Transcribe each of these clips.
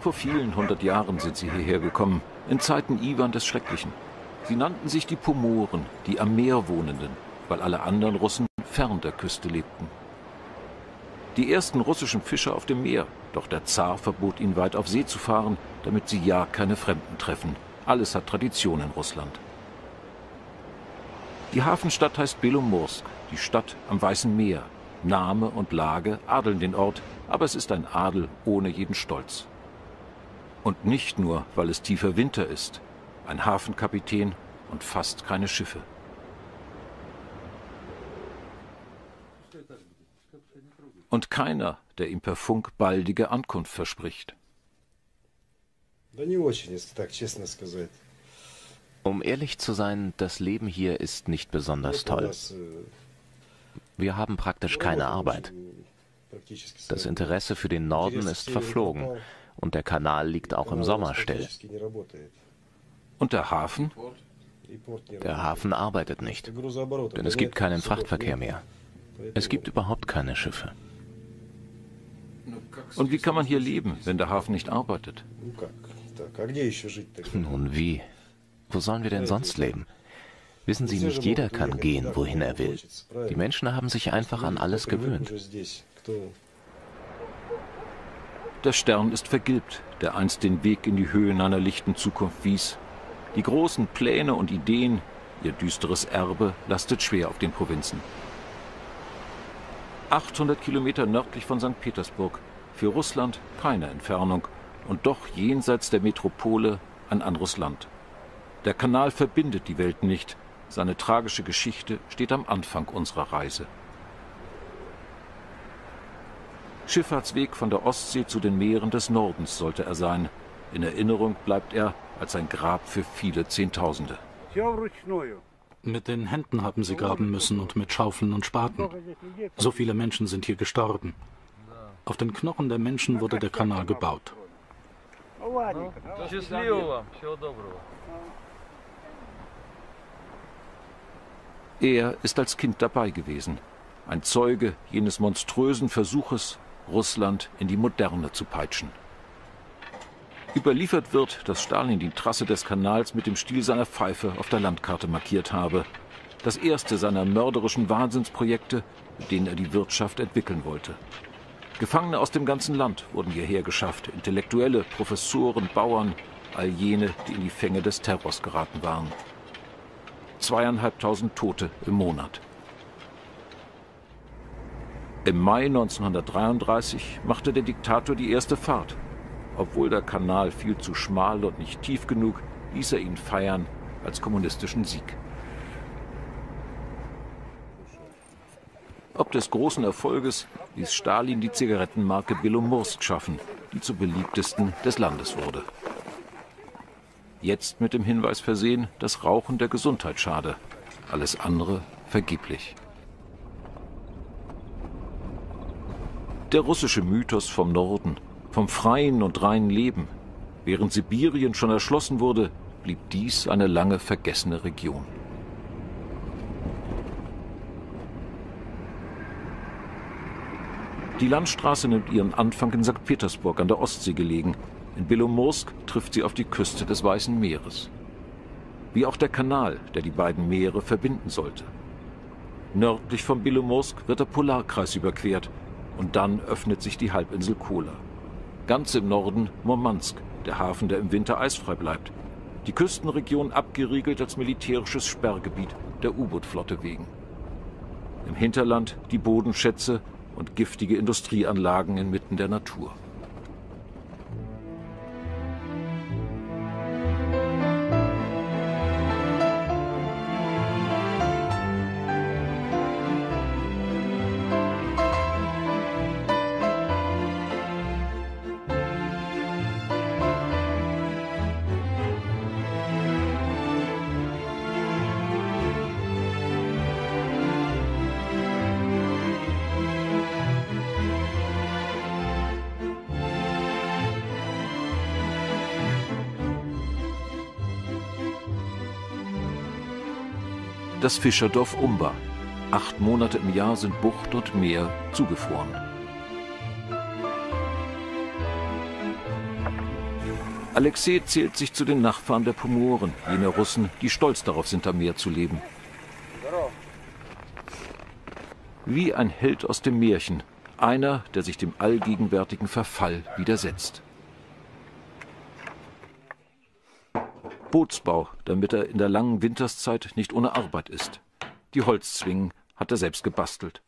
Vor vielen hundert Jahren sind sie hierher gekommen, in Zeiten Iwan des Schrecklichen. Sie nannten sich die Pomoren, die am Meer wohnenden, weil alle anderen Russen fern der Küste lebten. Die ersten russischen Fischer auf dem Meer, doch der Zar verbot ihnen weit auf See zu fahren, damit sie ja keine Fremden treffen. Alles hat Tradition in Russland. Die Hafenstadt heißt Belomorsk, die Stadt am Weißen Meer. Name und Lage adeln den Ort, aber es ist ein Adel ohne jeden Stolz. Und nicht nur, weil es tiefer Winter ist ein Hafenkapitän und fast keine Schiffe. Und keiner, der ihm per Funk baldige Ankunft verspricht. Um ehrlich zu sein, das Leben hier ist nicht besonders toll. Wir haben praktisch keine Arbeit. Das Interesse für den Norden ist verflogen und der Kanal liegt auch im Sommer still. Und der Hafen? Der Hafen arbeitet nicht, denn es gibt keinen Frachtverkehr mehr. Es gibt überhaupt keine Schiffe. Und wie kann man hier leben, wenn der Hafen nicht arbeitet? Nun wie? Wo sollen wir denn sonst leben? Wissen Sie, nicht jeder kann gehen, wohin er will. Die Menschen haben sich einfach an alles gewöhnt. Der Stern ist vergilbt, der einst den Weg in die Höhen einer lichten Zukunft wies. Die großen Pläne und Ideen, ihr düsteres Erbe, lastet schwer auf den Provinzen. 800 Kilometer nördlich von St. Petersburg, für Russland keine Entfernung und doch jenseits der Metropole ein anderes Land. Der Kanal verbindet die Welt nicht, seine tragische Geschichte steht am Anfang unserer Reise. Schifffahrtsweg von der Ostsee zu den Meeren des Nordens sollte er sein. In Erinnerung bleibt er als ein Grab für viele Zehntausende. Mit den Händen haben sie graben müssen und mit Schaufeln und Spaten. So viele Menschen sind hier gestorben. Auf den Knochen der Menschen wurde der Kanal gebaut. Er ist als Kind dabei gewesen, ein Zeuge jenes monströsen Versuches, Russland in die Moderne zu peitschen. Überliefert wird, dass Stalin die Trasse des Kanals mit dem Stiel seiner Pfeife auf der Landkarte markiert habe. Das erste seiner mörderischen Wahnsinnsprojekte, mit denen er die Wirtschaft entwickeln wollte. Gefangene aus dem ganzen Land wurden hierher geschafft, Intellektuelle, Professoren, Bauern, all jene, die in die Fänge des Terrors geraten waren. Zweieinhalbtausend Tote im Monat. Im Mai 1933 machte der Diktator die erste Fahrt obwohl der Kanal viel zu schmal und nicht tief genug, ließ er ihn feiern als kommunistischen Sieg. Ob des großen Erfolges ließ Stalin die Zigarettenmarke Belomorsk schaffen, die zur beliebtesten des Landes wurde. Jetzt mit dem Hinweis versehen, dass Rauchen der Gesundheit schade. Alles andere vergeblich. Der russische Mythos vom Norden vom freien und reinen Leben. Während Sibirien schon erschlossen wurde, blieb dies eine lange vergessene Region. Die Landstraße nimmt ihren Anfang in St. Petersburg an der Ostsee gelegen. In Belomorsk trifft sie auf die Küste des Weißen Meeres. Wie auch der Kanal, der die beiden Meere verbinden sollte. Nördlich von Belomorsk wird der Polarkreis überquert und dann öffnet sich die Halbinsel Kola. Ganz im Norden Murmansk, der Hafen, der im Winter eisfrei bleibt. Die Küstenregion abgeriegelt als militärisches Sperrgebiet der U-Boot-Flotte wegen. Im Hinterland die Bodenschätze und giftige Industrieanlagen inmitten der Natur. Das Fischerdorf Umba. Acht Monate im Jahr sind Bucht und Meer zugefroren. Alexei zählt sich zu den Nachfahren der Pomoren, jener Russen, die stolz darauf sind, am Meer zu leben. Wie ein Held aus dem Märchen, einer, der sich dem allgegenwärtigen Verfall widersetzt. Bootsbau, damit er in der langen Winterszeit nicht ohne Arbeit ist. Die Holzzwingen hat er selbst gebastelt.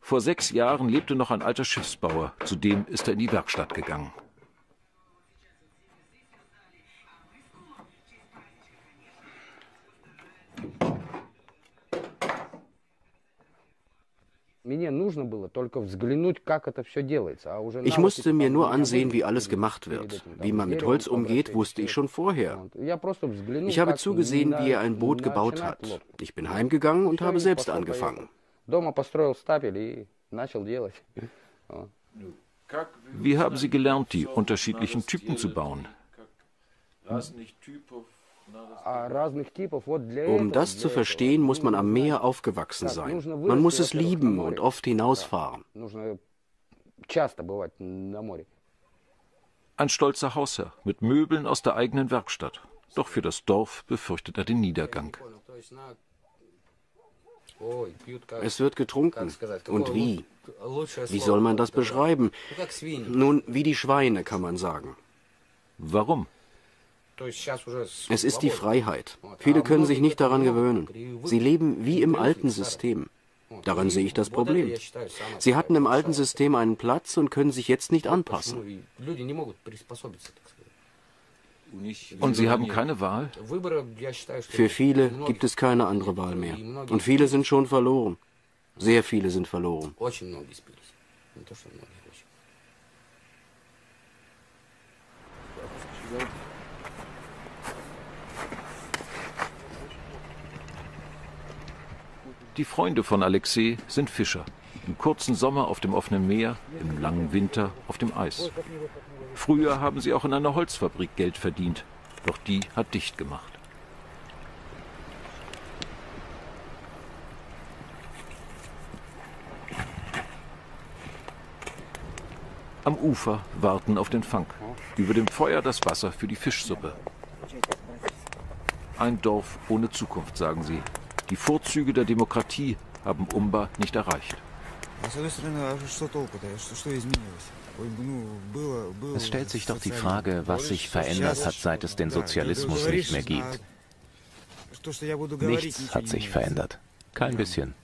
Vor sechs Jahren lebte noch ein alter Schiffsbauer, zu dem ist er in die Werkstatt gegangen. Ich musste mir nur ansehen, wie alles gemacht wird. Wie man mit Holz umgeht, wusste ich schon vorher. Ich habe zugesehen, wie er ein Boot gebaut hat. Ich bin heimgegangen und habe selbst angefangen. Wie haben Sie gelernt, die unterschiedlichen Typen zu bauen? Um das zu verstehen, muss man am Meer aufgewachsen sein. Man muss es lieben und oft hinausfahren. Ein stolzer Hausherr mit Möbeln aus der eigenen Werkstatt. Doch für das Dorf befürchtet er den Niedergang. Es wird getrunken. Und wie? Wie soll man das beschreiben? Nun, wie die Schweine, kann man sagen. Warum? Es ist die Freiheit. Viele können sich nicht daran gewöhnen. Sie leben wie im alten System. Daran sehe ich das Problem. Sie hatten im alten System einen Platz und können sich jetzt nicht anpassen. Und Sie haben keine Wahl? Für viele gibt es keine andere Wahl mehr. Und viele sind schon verloren. Sehr viele sind verloren. Die Freunde von Alexei sind Fischer. Im kurzen Sommer auf dem offenen Meer, im langen Winter auf dem Eis. Früher haben sie auch in einer Holzfabrik Geld verdient, doch die hat dicht gemacht. Am Ufer warten auf den Fang. Über dem Feuer das Wasser für die Fischsuppe. Ein Dorf ohne Zukunft, sagen sie. Die Vorzüge der Demokratie haben Umba nicht erreicht. Es stellt sich doch die Frage, was sich verändert hat, seit es den Sozialismus nicht mehr gibt. Nichts hat sich verändert. Kein bisschen.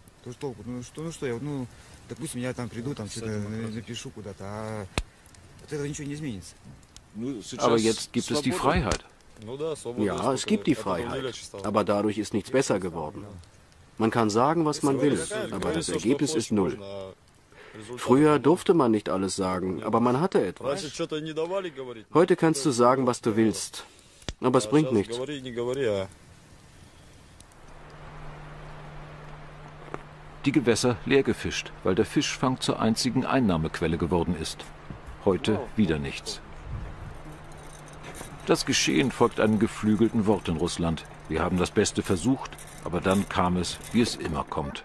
Aber jetzt gibt es die Freiheit. Ja, es gibt die Freiheit, aber dadurch ist nichts besser geworden. Man kann sagen, was man will, aber das Ergebnis ist null. Früher durfte man nicht alles sagen, aber man hatte etwas. Heute kannst du sagen, was du willst, aber es bringt nichts. Die Gewässer leer gefischt, weil der Fischfang zur einzigen Einnahmequelle geworden ist. Heute wieder nichts. Das Geschehen folgt einem geflügelten Wort in Russland. Wir haben das Beste versucht, aber dann kam es, wie es immer kommt.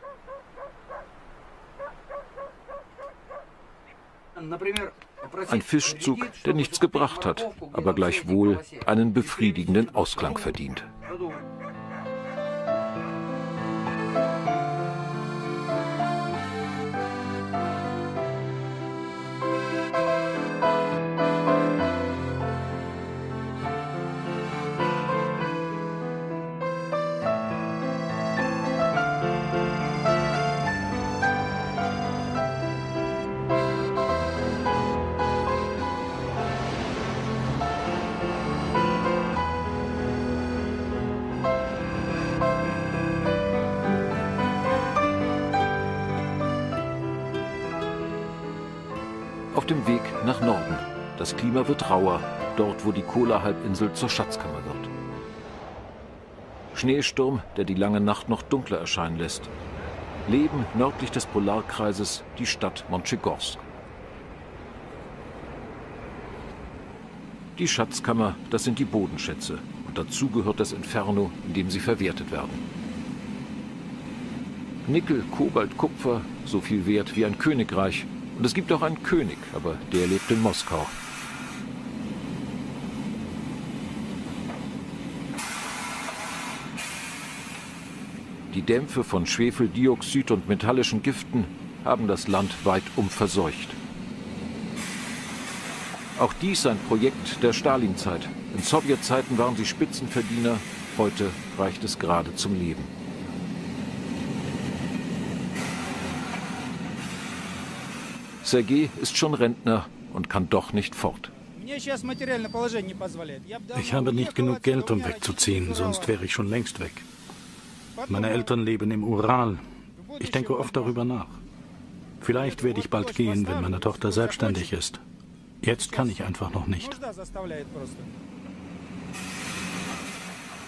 Ein Fischzug, der nichts gebracht hat, aber gleichwohl einen befriedigenden Ausklang verdient. Klima wird rauer, dort wo die Kola-Halbinsel zur Schatzkammer wird. Schneesturm, der die lange Nacht noch dunkler erscheinen lässt. Leben nördlich des Polarkreises die Stadt Montchegorsk. Die Schatzkammer, das sind die Bodenschätze. Und dazu gehört das Inferno, in dem sie verwertet werden. Nickel, Kobalt, Kupfer, so viel wert wie ein Königreich, und es gibt auch einen König, aber der lebt in Moskau. Die Dämpfe von Schwefeldioxid und metallischen Giften haben das Land weitum verseucht. Auch dies ein Projekt der Stalinzeit. In Sowjetzeiten waren sie Spitzenverdiener, heute reicht es gerade zum Leben. Sergei ist schon Rentner und kann doch nicht fort. Ich habe nicht genug Geld, um wegzuziehen, sonst wäre ich schon längst weg. Meine Eltern leben im Ural. Ich denke oft darüber nach. Vielleicht werde ich bald gehen, wenn meine Tochter selbstständig ist. Jetzt kann ich einfach noch nicht.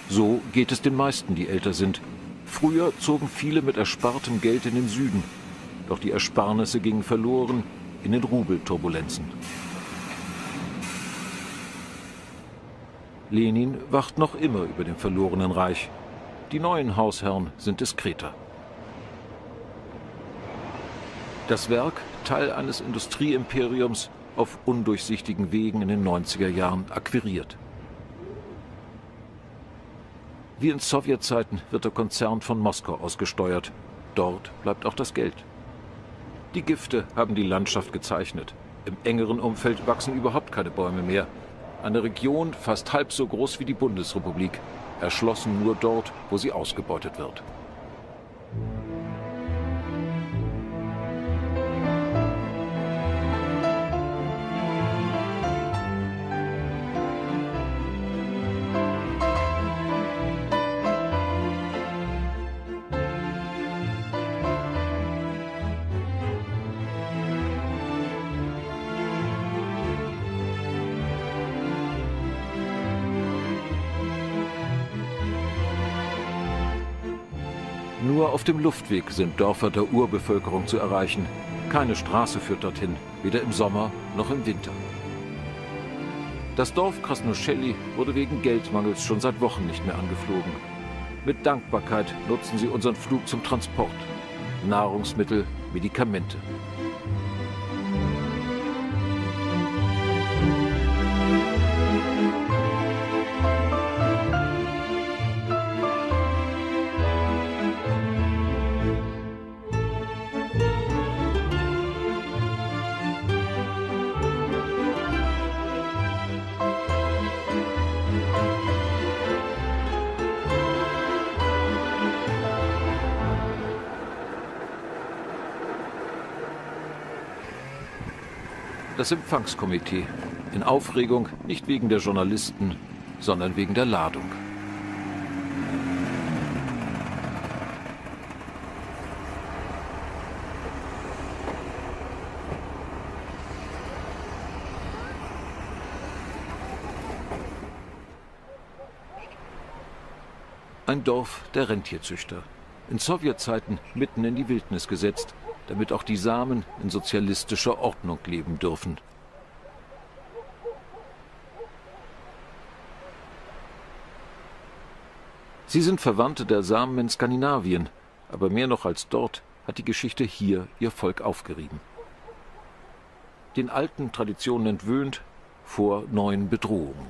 So geht es den meisten, die älter sind. Früher zogen viele mit erspartem Geld in den Süden. Doch die Ersparnisse gingen verloren in den Rubelturbulenzen. Lenin wacht noch immer über dem verlorenen Reich. Die neuen Hausherren sind diskreter. Das Werk, Teil eines Industrieimperiums, auf undurchsichtigen Wegen in den 90er Jahren akquiriert. Wie in Sowjetzeiten wird der Konzern von Moskau ausgesteuert. Dort bleibt auch das Geld. Die Gifte haben die Landschaft gezeichnet. Im engeren Umfeld wachsen überhaupt keine Bäume mehr. Eine Region fast halb so groß wie die Bundesrepublik, erschlossen nur dort, wo sie ausgebeutet wird. Auf dem Luftweg sind Dörfer der Urbevölkerung zu erreichen. Keine Straße führt dorthin, weder im Sommer noch im Winter. Das Dorf Krasnoschelli wurde wegen Geldmangels schon seit Wochen nicht mehr angeflogen. Mit Dankbarkeit nutzen sie unseren Flug zum Transport. Nahrungsmittel, Medikamente. Das Empfangskomitee. In Aufregung nicht wegen der Journalisten, sondern wegen der Ladung. Ein Dorf der Rentierzüchter. In Sowjetzeiten mitten in die Wildnis gesetzt, damit auch die Samen in sozialistischer Ordnung leben dürfen. Sie sind Verwandte der Samen in Skandinavien, aber mehr noch als dort hat die Geschichte hier ihr Volk aufgerieben. Den alten Traditionen entwöhnt vor neuen Bedrohungen.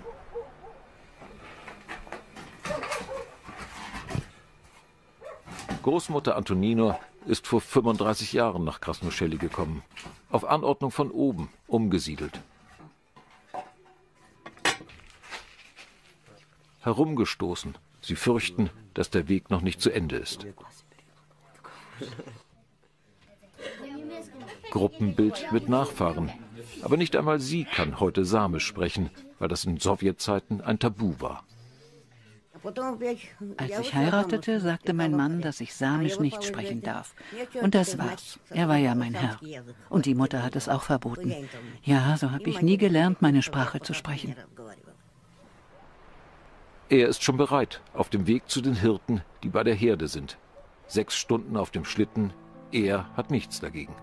Großmutter Antonino ist vor 35 Jahren nach Krasnoschelli gekommen. Auf Anordnung von oben umgesiedelt. Herumgestoßen. Sie fürchten, dass der Weg noch nicht zu Ende ist. Gruppenbild mit Nachfahren. Aber nicht einmal sie kann heute Samisch sprechen, weil das in Sowjetzeiten ein Tabu war. Als ich heiratete, sagte mein Mann, dass ich Samisch nicht sprechen darf. Und das war's. Er war ja mein Herr. Und die Mutter hat es auch verboten. Ja, so habe ich nie gelernt, meine Sprache zu sprechen. Er ist schon bereit, auf dem Weg zu den Hirten, die bei der Herde sind. Sechs Stunden auf dem Schlitten, er hat nichts dagegen.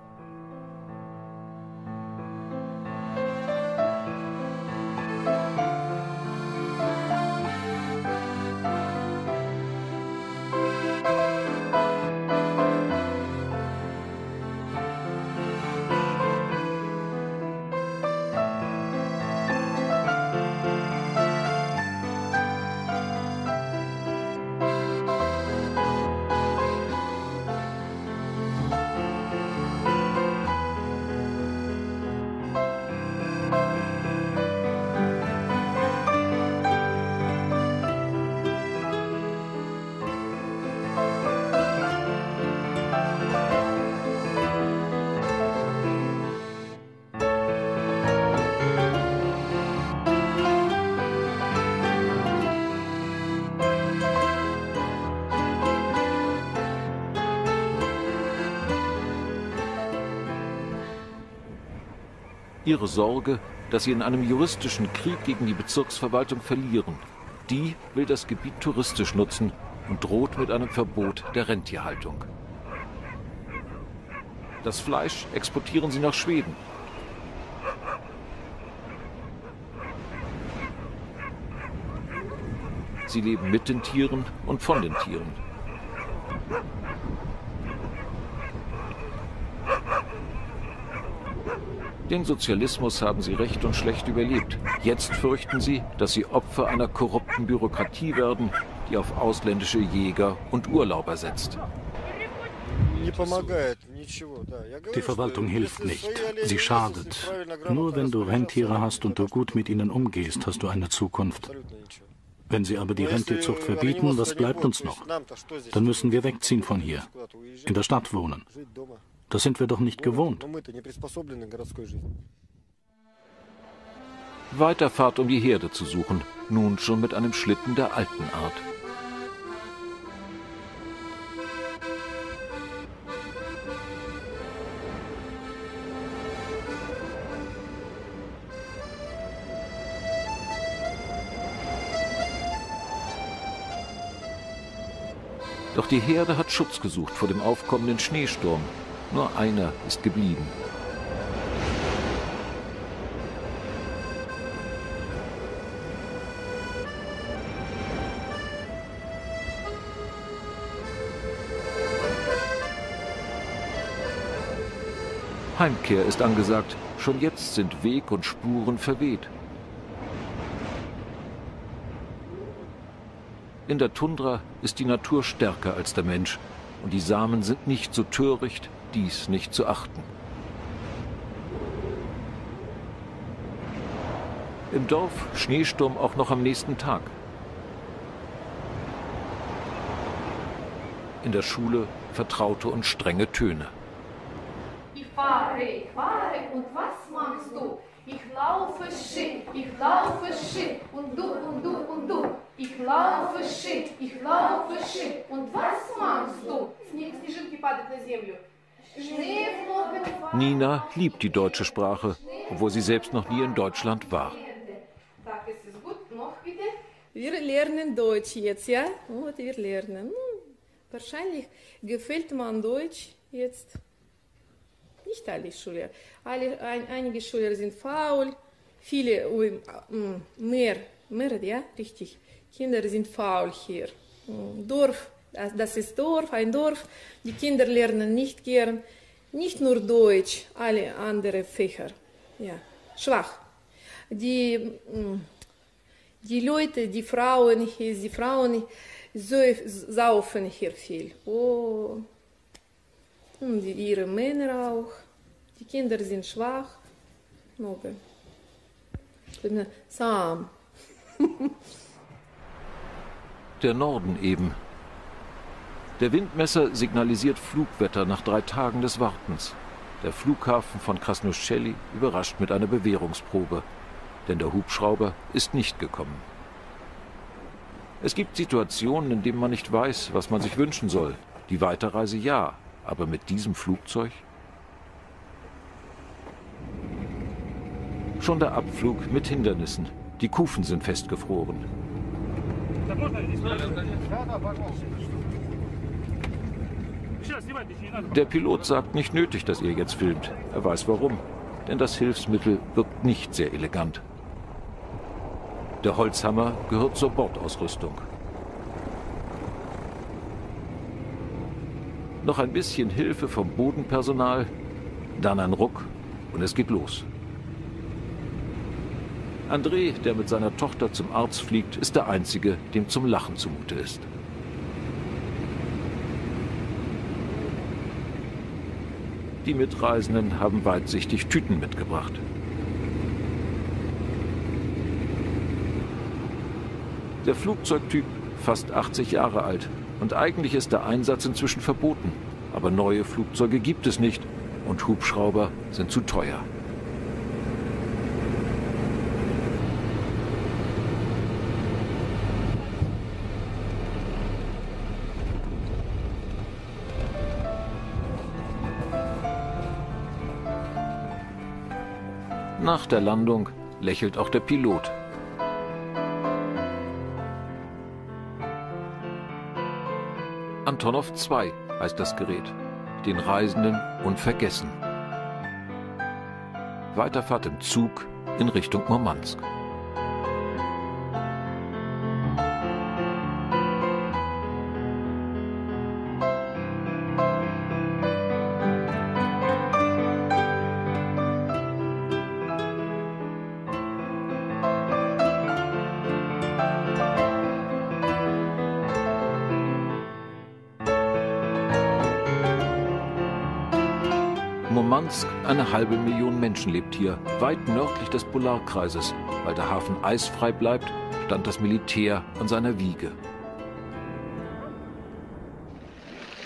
Ihre Sorge, dass sie in einem juristischen Krieg gegen die Bezirksverwaltung verlieren. Die will das Gebiet touristisch nutzen und droht mit einem Verbot der Rentierhaltung. Das Fleisch exportieren sie nach Schweden. Sie leben mit den Tieren und von den Tieren. Den Sozialismus haben sie recht und schlecht überlebt. Jetzt fürchten sie, dass sie Opfer einer korrupten Bürokratie werden, die auf ausländische Jäger und Urlauber setzt. Die Verwaltung hilft nicht. Sie schadet. Nur wenn du Rentiere hast und du gut mit ihnen umgehst, hast du eine Zukunft. Wenn sie aber die Rentierzucht verbieten, was bleibt uns noch? Dann müssen wir wegziehen von hier, in der Stadt wohnen. Das sind wir doch nicht gewohnt. Weiterfahrt, um die Herde zu suchen, nun schon mit einem Schlitten der alten Art. Doch die Herde hat Schutz gesucht vor dem aufkommenden Schneesturm. Nur einer ist geblieben. Heimkehr ist angesagt. Schon jetzt sind Weg und Spuren verweht. In der Tundra ist die Natur stärker als der Mensch und die Samen sind nicht so töricht, dies nicht zu achten. Im Dorf Schneesturm auch noch am nächsten Tag. In der Schule vertraute und strenge Töne. Ich fahre, ich fahre und was machst du? Ich laufe Ski, ich laufe Ski und du und du und du. Ich laufe Ski, ich laufe Ski und was machst du? Nina liebt die deutsche Sprache, obwohl sie selbst noch nie in Deutschland war. Wir lernen Deutsch jetzt, ja? Und wir lernen. Hm, wahrscheinlich gefällt man Deutsch jetzt nicht alle Schüler. Alle, ein, einige Schüler sind faul, viele, mm, mehr, mehr, ja, richtig. Kinder sind faul hier. Mm, Dorf, das ist Dorf, ein Dorf. Die Kinder lernen nicht gern, nicht nur Deutsch, alle anderen Fächer. Ja, schwach. Die, mm, die Leute, die Frauen hier, die Frauen saufen hier viel. Oh. Hm, Und ihre Männer auch. Die Kinder sind schwach. Okay. Äh, Sam. Der Norden eben, der Windmesser signalisiert Flugwetter nach drei Tagen des Wartens. Der Flughafen von Krasnoschelli überrascht mit einer Bewährungsprobe, denn der Hubschrauber ist nicht gekommen. Es gibt Situationen, in denen man nicht weiß, was man sich wünschen soll. Die Weiterreise ja, aber mit diesem Flugzeug? Schon der Abflug mit Hindernissen. Die Kufen sind festgefroren. Der Pilot sagt nicht nötig, dass ihr jetzt filmt. Er weiß warum. Denn das Hilfsmittel wirkt nicht sehr elegant. Der Holzhammer gehört zur Bordausrüstung. noch ein bisschen Hilfe vom Bodenpersonal, dann ein Ruck und es geht los. André, der mit seiner Tochter zum Arzt fliegt, ist der Einzige, dem zum Lachen zumute ist. Die Mitreisenden haben weitsichtig Tüten mitgebracht. Der Flugzeugtyp fast 80 Jahre alt, und eigentlich ist der Einsatz inzwischen verboten. Aber neue Flugzeuge gibt es nicht und Hubschrauber sind zu teuer. Nach der Landung lächelt auch der Pilot. Antonov 2 heißt das Gerät. Den Reisenden unvergessen. Weiterfahrt im Zug in Richtung Murmansk. Halbe Million Menschen lebt hier, weit nördlich des Polarkreises. Weil der Hafen eisfrei bleibt, stand das Militär an seiner Wiege.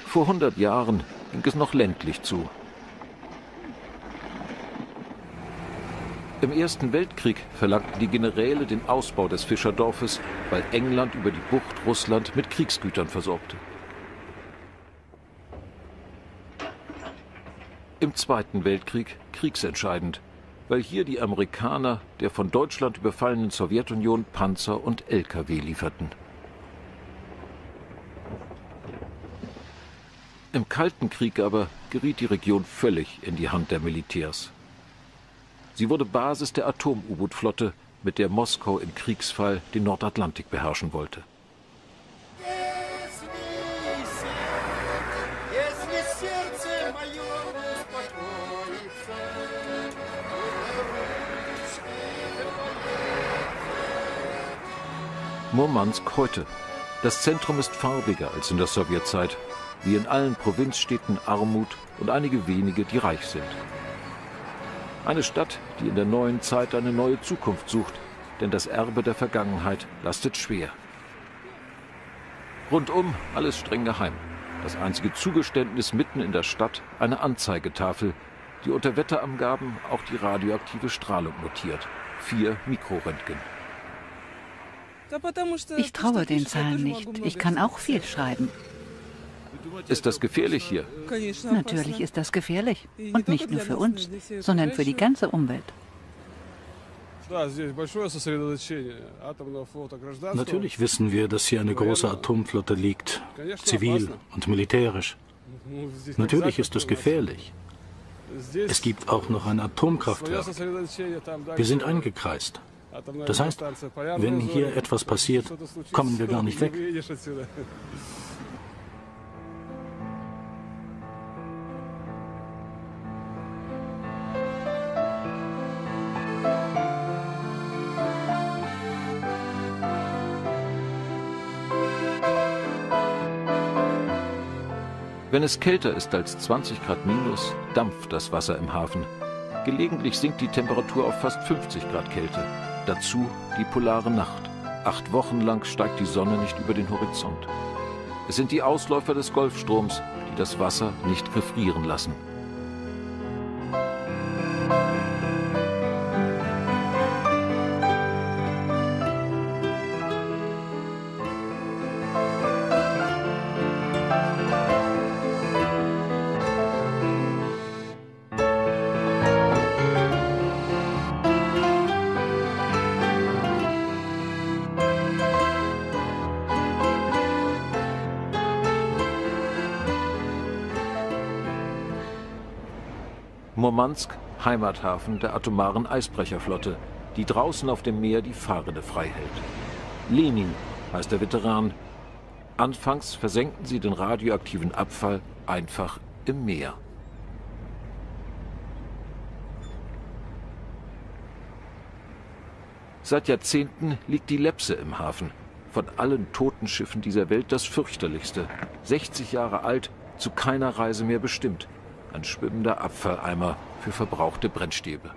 Vor 100 Jahren ging es noch ländlich zu. Im Ersten Weltkrieg verlangten die Generäle den Ausbau des Fischerdorfes, weil England über die Bucht Russland mit Kriegsgütern versorgte. Im Zweiten Weltkrieg kriegsentscheidend, weil hier die Amerikaner der von Deutschland überfallenen Sowjetunion Panzer und Lkw lieferten. Im Kalten Krieg aber geriet die Region völlig in die Hand der Militärs. Sie wurde Basis der Atom-U-Boot-Flotte, mit der Moskau im Kriegsfall den Nordatlantik beherrschen wollte. Murmansk heute. Das Zentrum ist farbiger als in der Sowjetzeit, wie in allen Provinzstädten Armut und einige wenige, die reich sind. Eine Stadt, die in der neuen Zeit eine neue Zukunft sucht, denn das Erbe der Vergangenheit lastet schwer. Rundum alles streng geheim. Das einzige Zugeständnis mitten in der Stadt eine Anzeigetafel, die unter Wetterangaben auch die radioaktive Strahlung notiert. Vier Mikroröntgen. Ich traue den Zahlen nicht. Ich kann auch viel schreiben. Ist das gefährlich hier? Natürlich ist das gefährlich. Und nicht nur für uns, sondern für die ganze Umwelt. Natürlich wissen wir, dass hier eine große Atomflotte liegt, zivil und militärisch. Natürlich ist es gefährlich. Es gibt auch noch ein Atomkraftwerk. Wir sind eingekreist. Das heißt, wenn hier etwas passiert, kommen wir gar nicht weg. Wenn es kälter ist als 20 Grad minus, dampft das Wasser im Hafen. Gelegentlich sinkt die Temperatur auf fast 50 Grad Kälte. Dazu die polare Nacht. Acht Wochen lang steigt die Sonne nicht über den Horizont. Es sind die Ausläufer des Golfstroms, die das Wasser nicht gefrieren lassen. Murmansk, Heimathafen der atomaren Eisbrecherflotte, die draußen auf dem Meer die Fahrende frei hält. Lenin heißt der Veteran. Anfangs versenkten sie den radioaktiven Abfall einfach im Meer. Seit Jahrzehnten liegt die Lepse im Hafen. Von allen toten Schiffen dieser Welt das fürchterlichste. 60 Jahre alt, zu keiner Reise mehr bestimmt. Ein schwimmender Abfalleimer für verbrauchte Brennstäbe.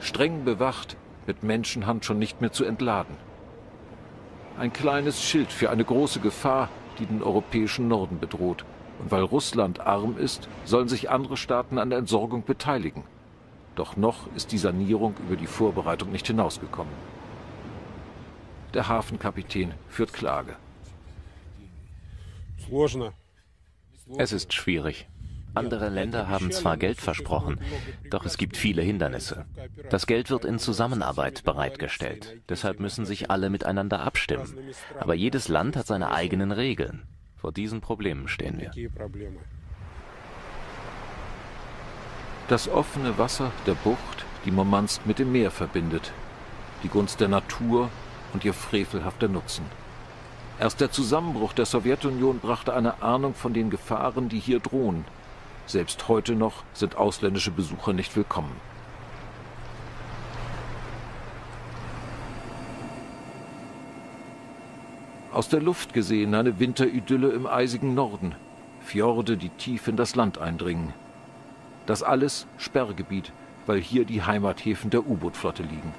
Streng bewacht, mit Menschenhand schon nicht mehr zu entladen. Ein kleines Schild für eine große Gefahr, die den europäischen Norden bedroht. Und weil Russland arm ist, sollen sich andere Staaten an der Entsorgung beteiligen. Doch noch ist die Sanierung über die Vorbereitung nicht hinausgekommen. Der Hafenkapitän führt Klage. Es ist schwierig. Andere Länder haben zwar Geld versprochen, doch es gibt viele Hindernisse. Das Geld wird in Zusammenarbeit bereitgestellt. Deshalb müssen sich alle miteinander abstimmen. Aber jedes Land hat seine eigenen Regeln. Vor diesen Problemen stehen wir. Das offene Wasser der Bucht, die Murmansk mit dem Meer verbindet. Die Gunst der Natur und ihr frevelhafter Nutzen. Erst der Zusammenbruch der Sowjetunion brachte eine Ahnung von den Gefahren, die hier drohen. Selbst heute noch sind ausländische Besucher nicht willkommen. Aus der Luft gesehen eine Winteridylle im eisigen Norden. Fjorde, die tief in das Land eindringen. Das alles Sperrgebiet, weil hier die Heimathäfen der U-Boot-Flotte liegen.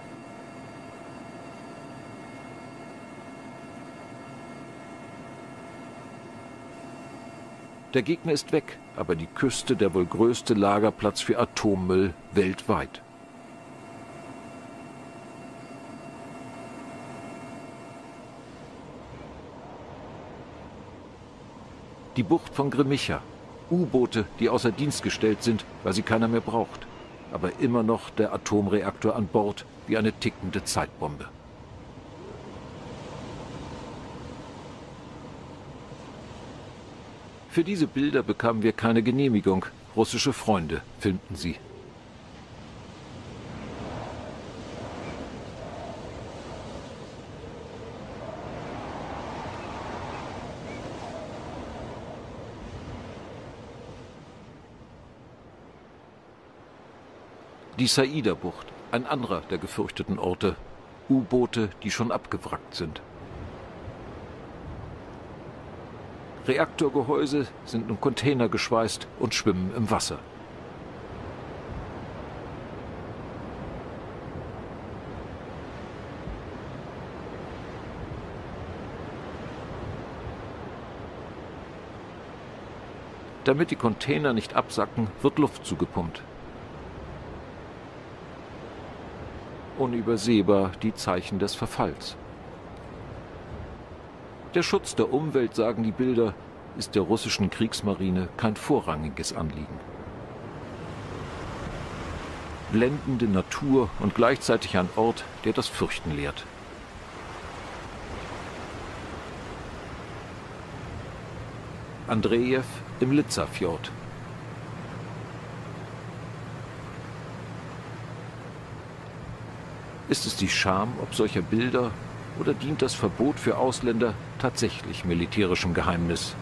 Der Gegner ist weg, aber die Küste der wohl größte Lagerplatz für Atommüll weltweit. Die Bucht von Grimmicha. U-Boote, die außer Dienst gestellt sind, weil sie keiner mehr braucht. Aber immer noch der Atomreaktor an Bord wie eine tickende Zeitbombe. Für diese Bilder bekamen wir keine Genehmigung. Russische Freunde filmten sie. Die Saida-Bucht, ein anderer der gefürchteten Orte. U-Boote, die schon abgewrackt sind. Reaktorgehäuse sind in Container geschweißt und schwimmen im Wasser. Damit die Container nicht absacken, wird Luft zugepumpt. Unübersehbar die Zeichen des Verfalls. Der Schutz der Umwelt, sagen die Bilder, ist der russischen Kriegsmarine kein vorrangiges Anliegen. Blendende Natur und gleichzeitig ein Ort, der das Fürchten lehrt. Andrejew im Litzerfjord. Ist es die Scham ob solcher Bilder oder dient das Verbot für Ausländer tatsächlich militärischem Geheimnis?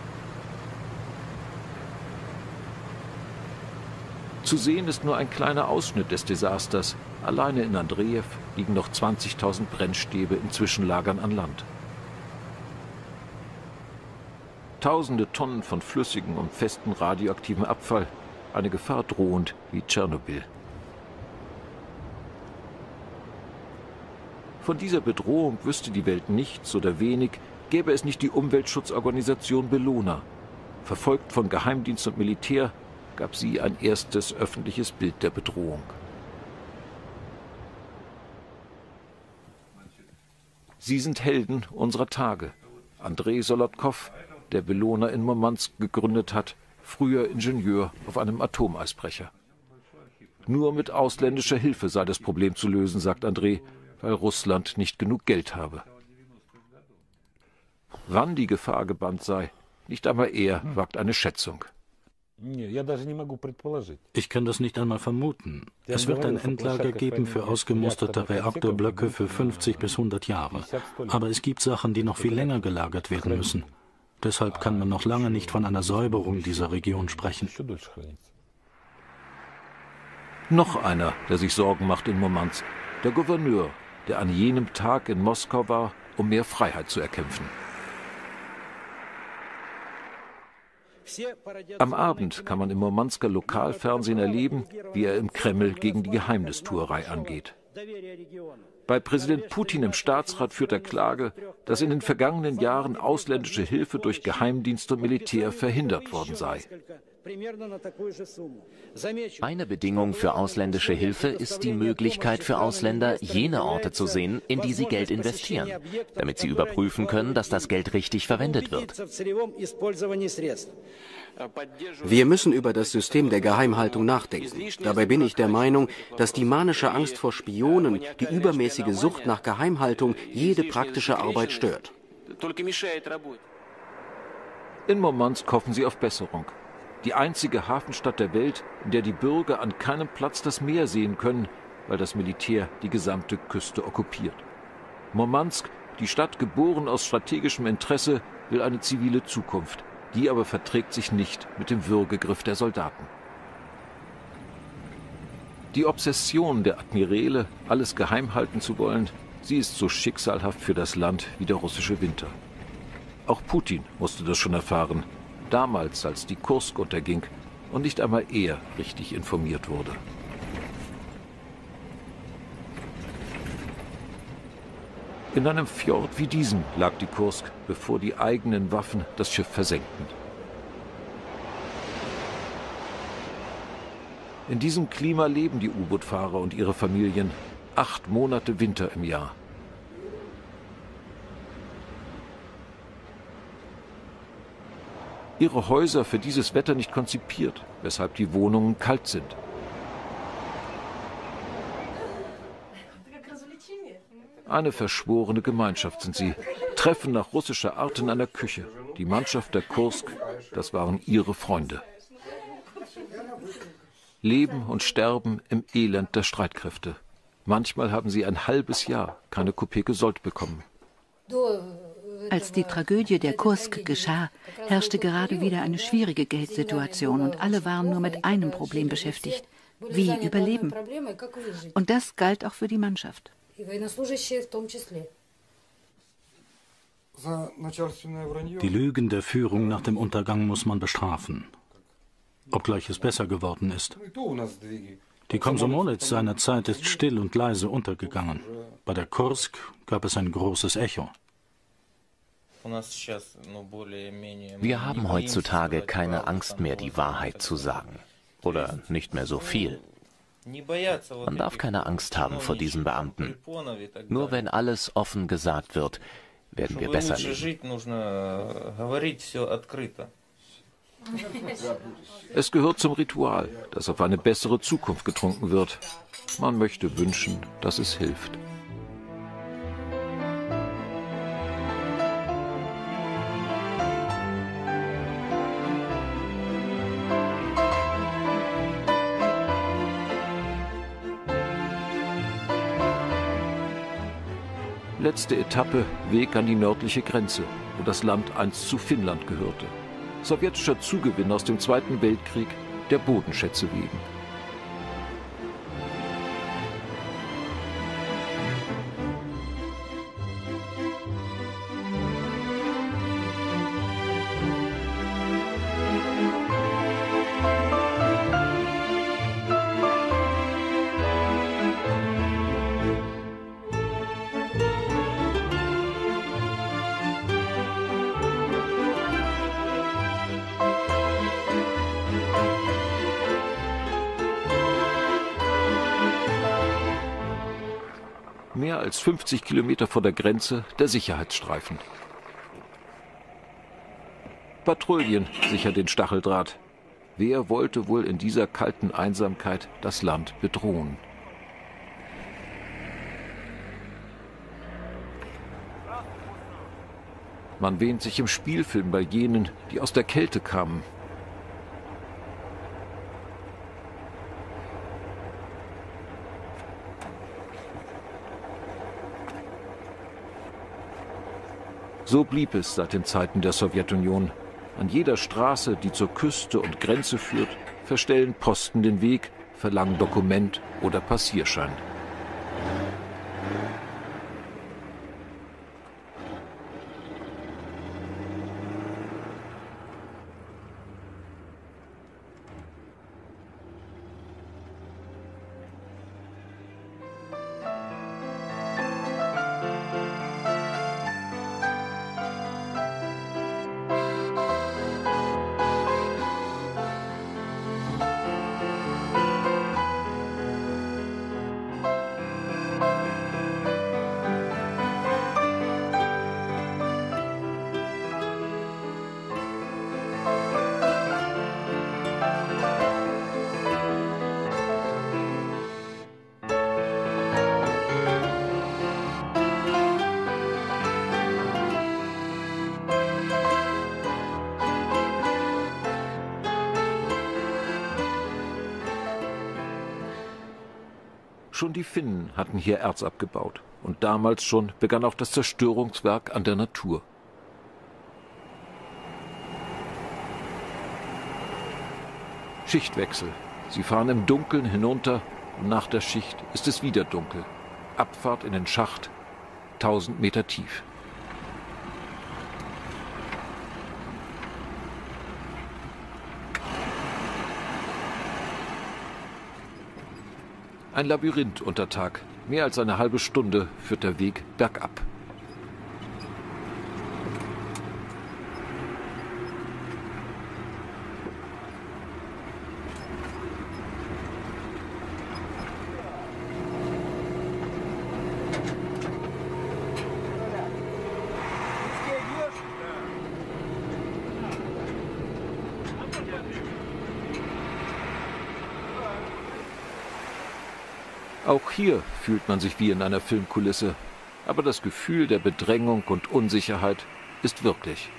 Zu sehen ist nur ein kleiner Ausschnitt des Desasters. Alleine in Andrejew liegen noch 20.000 Brennstäbe in Zwischenlagern an Land. Tausende Tonnen von flüssigem und festem radioaktivem Abfall, eine Gefahr drohend wie Tschernobyl. Von dieser Bedrohung wüsste die Welt nichts oder wenig, gäbe es nicht die Umweltschutzorganisation Bellona. Verfolgt von Geheimdienst und Militär gab sie ein erstes öffentliches Bild der Bedrohung. Sie sind Helden unserer Tage. Andrei Solotkov, der Bellona in Murmansk gegründet hat, früher Ingenieur auf einem Atomeisbrecher. Nur mit ausländischer Hilfe sei das Problem zu lösen, sagt André, weil Russland nicht genug Geld habe. Wann die Gefahr gebannt sei, nicht einmal er wagt eine Schätzung. Ich kann das nicht einmal vermuten. Es wird ein Endlager geben für ausgemusterte Reaktorblöcke für 50 bis 100 Jahre. Aber es gibt Sachen, die noch viel länger gelagert werden müssen. Deshalb kann man noch lange nicht von einer Säuberung dieser Region sprechen. Noch einer, der sich Sorgen macht in Murmansk, der Gouverneur der an jenem Tag in Moskau war, um mehr Freiheit zu erkämpfen. Am Abend kann man im Murmansker Lokalfernsehen erleben, wie er im Kreml gegen die Geheimnistuerei angeht. Bei Präsident Putin im Staatsrat führt er Klage, dass in den vergangenen Jahren ausländische Hilfe durch Geheimdienst und Militär verhindert worden sei. Eine Bedingung für ausländische Hilfe ist die Möglichkeit für Ausländer, jene Orte zu sehen, in die sie Geld investieren, damit sie überprüfen können, dass das Geld richtig verwendet wird. Wir müssen über das System der Geheimhaltung nachdenken. Dabei bin ich der Meinung, dass die manische Angst vor Spionen, die übermäßige Sucht nach Geheimhaltung jede praktische Arbeit stört. In Murmansk hoffen sie auf Besserung. Die einzige Hafenstadt der Welt, in der die Bürger an keinem Platz das Meer sehen können, weil das Militär die gesamte Küste okkupiert. Murmansk, die Stadt geboren aus strategischem Interesse, will eine zivile Zukunft. Die aber verträgt sich nicht mit dem Würgegriff der Soldaten. Die Obsession der Admiräle, alles geheim halten zu wollen, sie ist so schicksalhaft für das Land wie der russische Winter. Auch Putin musste das schon erfahren, damals, als die Kursk unterging und nicht einmal er richtig informiert wurde. In einem Fjord wie diesem lag die Kursk, bevor die eigenen Waffen das Schiff versenkten. In diesem Klima leben die U-Boot-Fahrer und ihre Familien. Acht Monate Winter im Jahr. Ihre Häuser für dieses Wetter nicht konzipiert, weshalb die Wohnungen kalt sind. Eine verschworene Gemeinschaft sind sie. Treffen nach russischer Art in einer Küche. Die Mannschaft der Kursk, das waren ihre Freunde. Leben und sterben im Elend der Streitkräfte. Manchmal haben sie ein halbes Jahr keine Kopeke Sold bekommen. Als die Tragödie der Kursk geschah, herrschte gerade wieder eine schwierige Geldsituation und alle waren nur mit einem Problem beschäftigt. Wie überleben? Und das galt auch für die Mannschaft. Die Lügen der Führung nach dem Untergang muss man bestrafen, obgleich es besser geworden ist. Die Komsomolets seiner Zeit ist still und leise untergegangen. Bei der Kursk gab es ein großes Echo. Wir haben heutzutage keine Angst mehr, die Wahrheit zu sagen. Oder nicht mehr so viel. Man darf keine Angst haben vor diesen Beamten. Nur wenn alles offen gesagt wird, werden wir besser leben. Es gehört zum Ritual, dass auf eine bessere Zukunft getrunken wird. Man möchte wünschen, dass es hilft. Letzte Etappe Weg an die nördliche Grenze, wo das Land einst zu Finnland gehörte. Sowjetischer Zugewinn aus dem Zweiten Weltkrieg der Bodenschätze wegen. 50 Kilometer vor der Grenze der Sicherheitsstreifen. Patrouillen sichern den Stacheldraht. Wer wollte wohl in dieser kalten Einsamkeit das Land bedrohen? Man wähnt sich im Spielfilm bei jenen, die aus der Kälte kamen. So blieb es seit den Zeiten der Sowjetunion. An jeder Straße, die zur Küste und Grenze führt, verstellen Posten den Weg, verlangen Dokument oder Passierschein. Schon die Finnen hatten hier Erz abgebaut. Und damals schon begann auch das Zerstörungswerk an der Natur. Schichtwechsel. Sie fahren im Dunkeln hinunter und nach der Schicht ist es wieder dunkel. Abfahrt in den Schacht, 1000 Meter tief. Ein Labyrinth unter Tag. Mehr als eine halbe Stunde führt der Weg bergab. Auch hier fühlt man sich wie in einer Filmkulisse, aber das Gefühl der Bedrängung und Unsicherheit ist wirklich.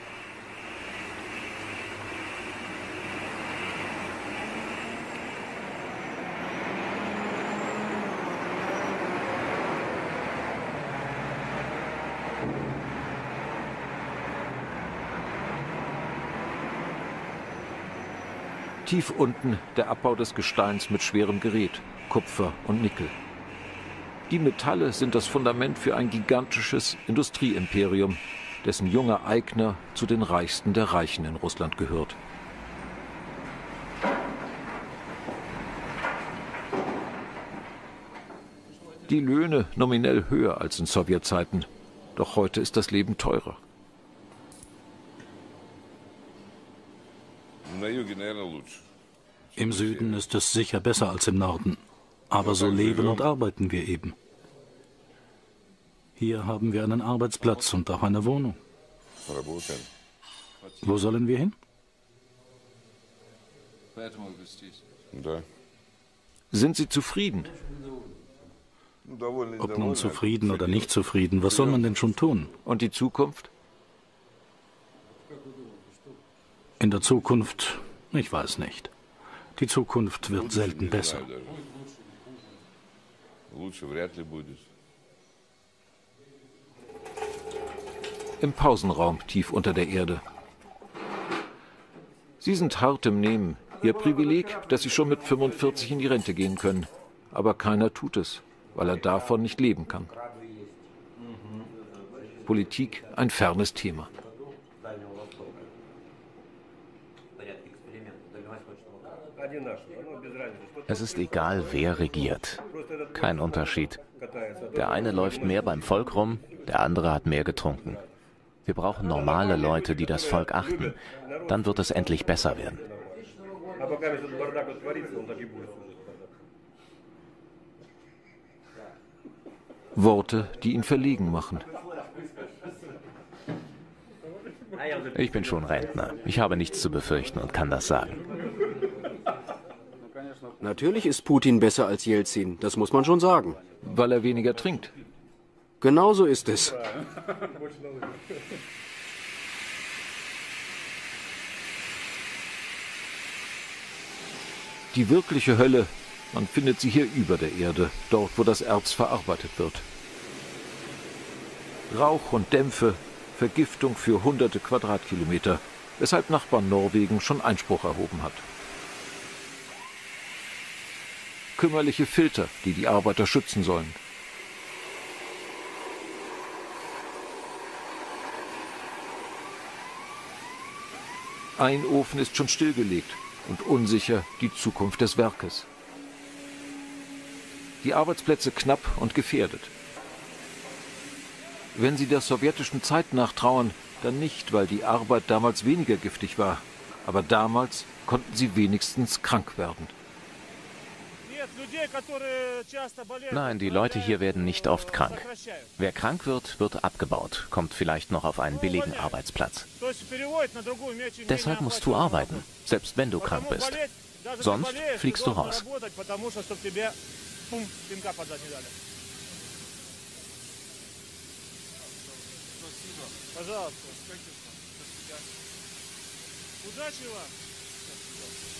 Tief unten der Abbau des Gesteins mit schwerem Gerät, Kupfer und Nickel. Die Metalle sind das Fundament für ein gigantisches Industrieimperium, dessen junger Eigner zu den reichsten der Reichen in Russland gehört. Die Löhne nominell höher als in Sowjetzeiten, doch heute ist das Leben teurer. Im Süden ist es sicher besser als im Norden. Aber so leben und arbeiten wir eben. Hier haben wir einen Arbeitsplatz und auch eine Wohnung. Wo sollen wir hin? Sind Sie zufrieden? Ob nun zufrieden oder nicht zufrieden, was soll man denn schon tun? Und die Zukunft? In der Zukunft, ich weiß nicht. Die Zukunft wird selten besser. Im Pausenraum tief unter der Erde. Sie sind hart im Nehmen. Ihr Privileg, dass Sie schon mit 45 in die Rente gehen können. Aber keiner tut es, weil er davon nicht leben kann. Politik ein fernes Thema. Es ist egal, wer regiert. Kein Unterschied. Der eine läuft mehr beim Volk rum, der andere hat mehr getrunken. Wir brauchen normale Leute, die das Volk achten. Dann wird es endlich besser werden. Worte, die ihn verlegen machen. Ich bin schon Rentner. Ich habe nichts zu befürchten und kann das sagen. Natürlich ist Putin besser als Jelzin, das muss man schon sagen. Weil er weniger trinkt. Genau so ist es. Die wirkliche Hölle, man findet sie hier über der Erde, dort wo das Erz verarbeitet wird. Rauch und Dämpfe, Vergiftung für hunderte Quadratkilometer, weshalb Nachbarn Norwegen schon Einspruch erhoben hat. Kümmerliche Filter, die die Arbeiter schützen sollen. Ein Ofen ist schon stillgelegt und unsicher die Zukunft des Werkes. Die Arbeitsplätze knapp und gefährdet. Wenn sie der sowjetischen Zeit nachtrauern, dann nicht, weil die Arbeit damals weniger giftig war, aber damals konnten sie wenigstens krank werden. Nein, die Leute hier werden nicht oft krank. Wer krank wird, wird abgebaut, kommt vielleicht noch auf einen billigen Arbeitsplatz. Deshalb musst du arbeiten, selbst wenn du krank bist. Sonst fliegst du raus. Удачи вам!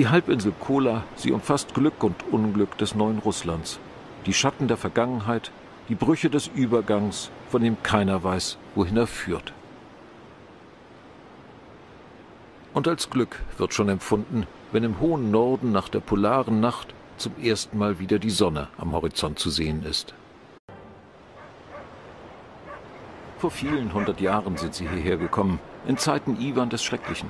Die Halbinsel Kola, sie umfasst Glück und Unglück des neuen Russlands, die Schatten der Vergangenheit, die Brüche des Übergangs, von dem keiner weiß, wohin er führt. Und als Glück wird schon empfunden, wenn im hohen Norden nach der polaren Nacht zum ersten Mal wieder die Sonne am Horizont zu sehen ist. Vor vielen hundert Jahren sind sie hierher gekommen, in Zeiten Iwan des Schrecklichen.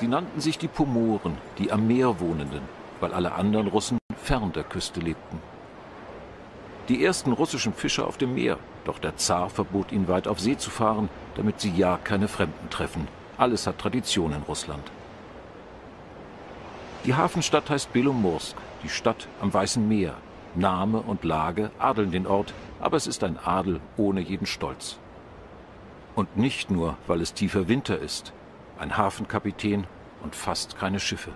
Sie nannten sich die Pomoren, die am Meer wohnenden, weil alle anderen Russen fern der Küste lebten. Die ersten russischen Fischer auf dem Meer, doch der Zar verbot ihnen weit auf See zu fahren, damit sie ja keine Fremden treffen. Alles hat Tradition in Russland. Die Hafenstadt heißt Belomorsk, die Stadt am Weißen Meer. Name und Lage adeln den Ort, aber es ist ein Adel ohne jeden Stolz. Und nicht nur, weil es tiefer Winter ist, ein Hafenkapitän und fast keine Schiffe.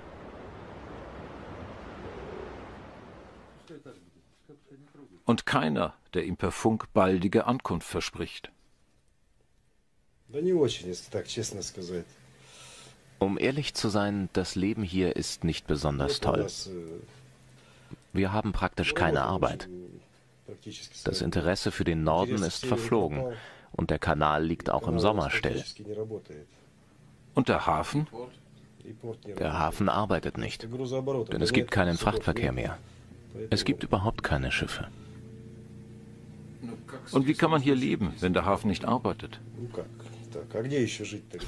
Und keiner, der ihm per Funk baldige Ankunft verspricht. Um ehrlich zu sein, das Leben hier ist nicht besonders toll. Wir haben praktisch keine Arbeit. Das Interesse für den Norden ist verflogen und der Kanal liegt auch im Sommer still. Und der Hafen? Der Hafen arbeitet nicht, denn es gibt keinen Frachtverkehr mehr. Es gibt überhaupt keine Schiffe. Und wie kann man hier leben, wenn der Hafen nicht arbeitet?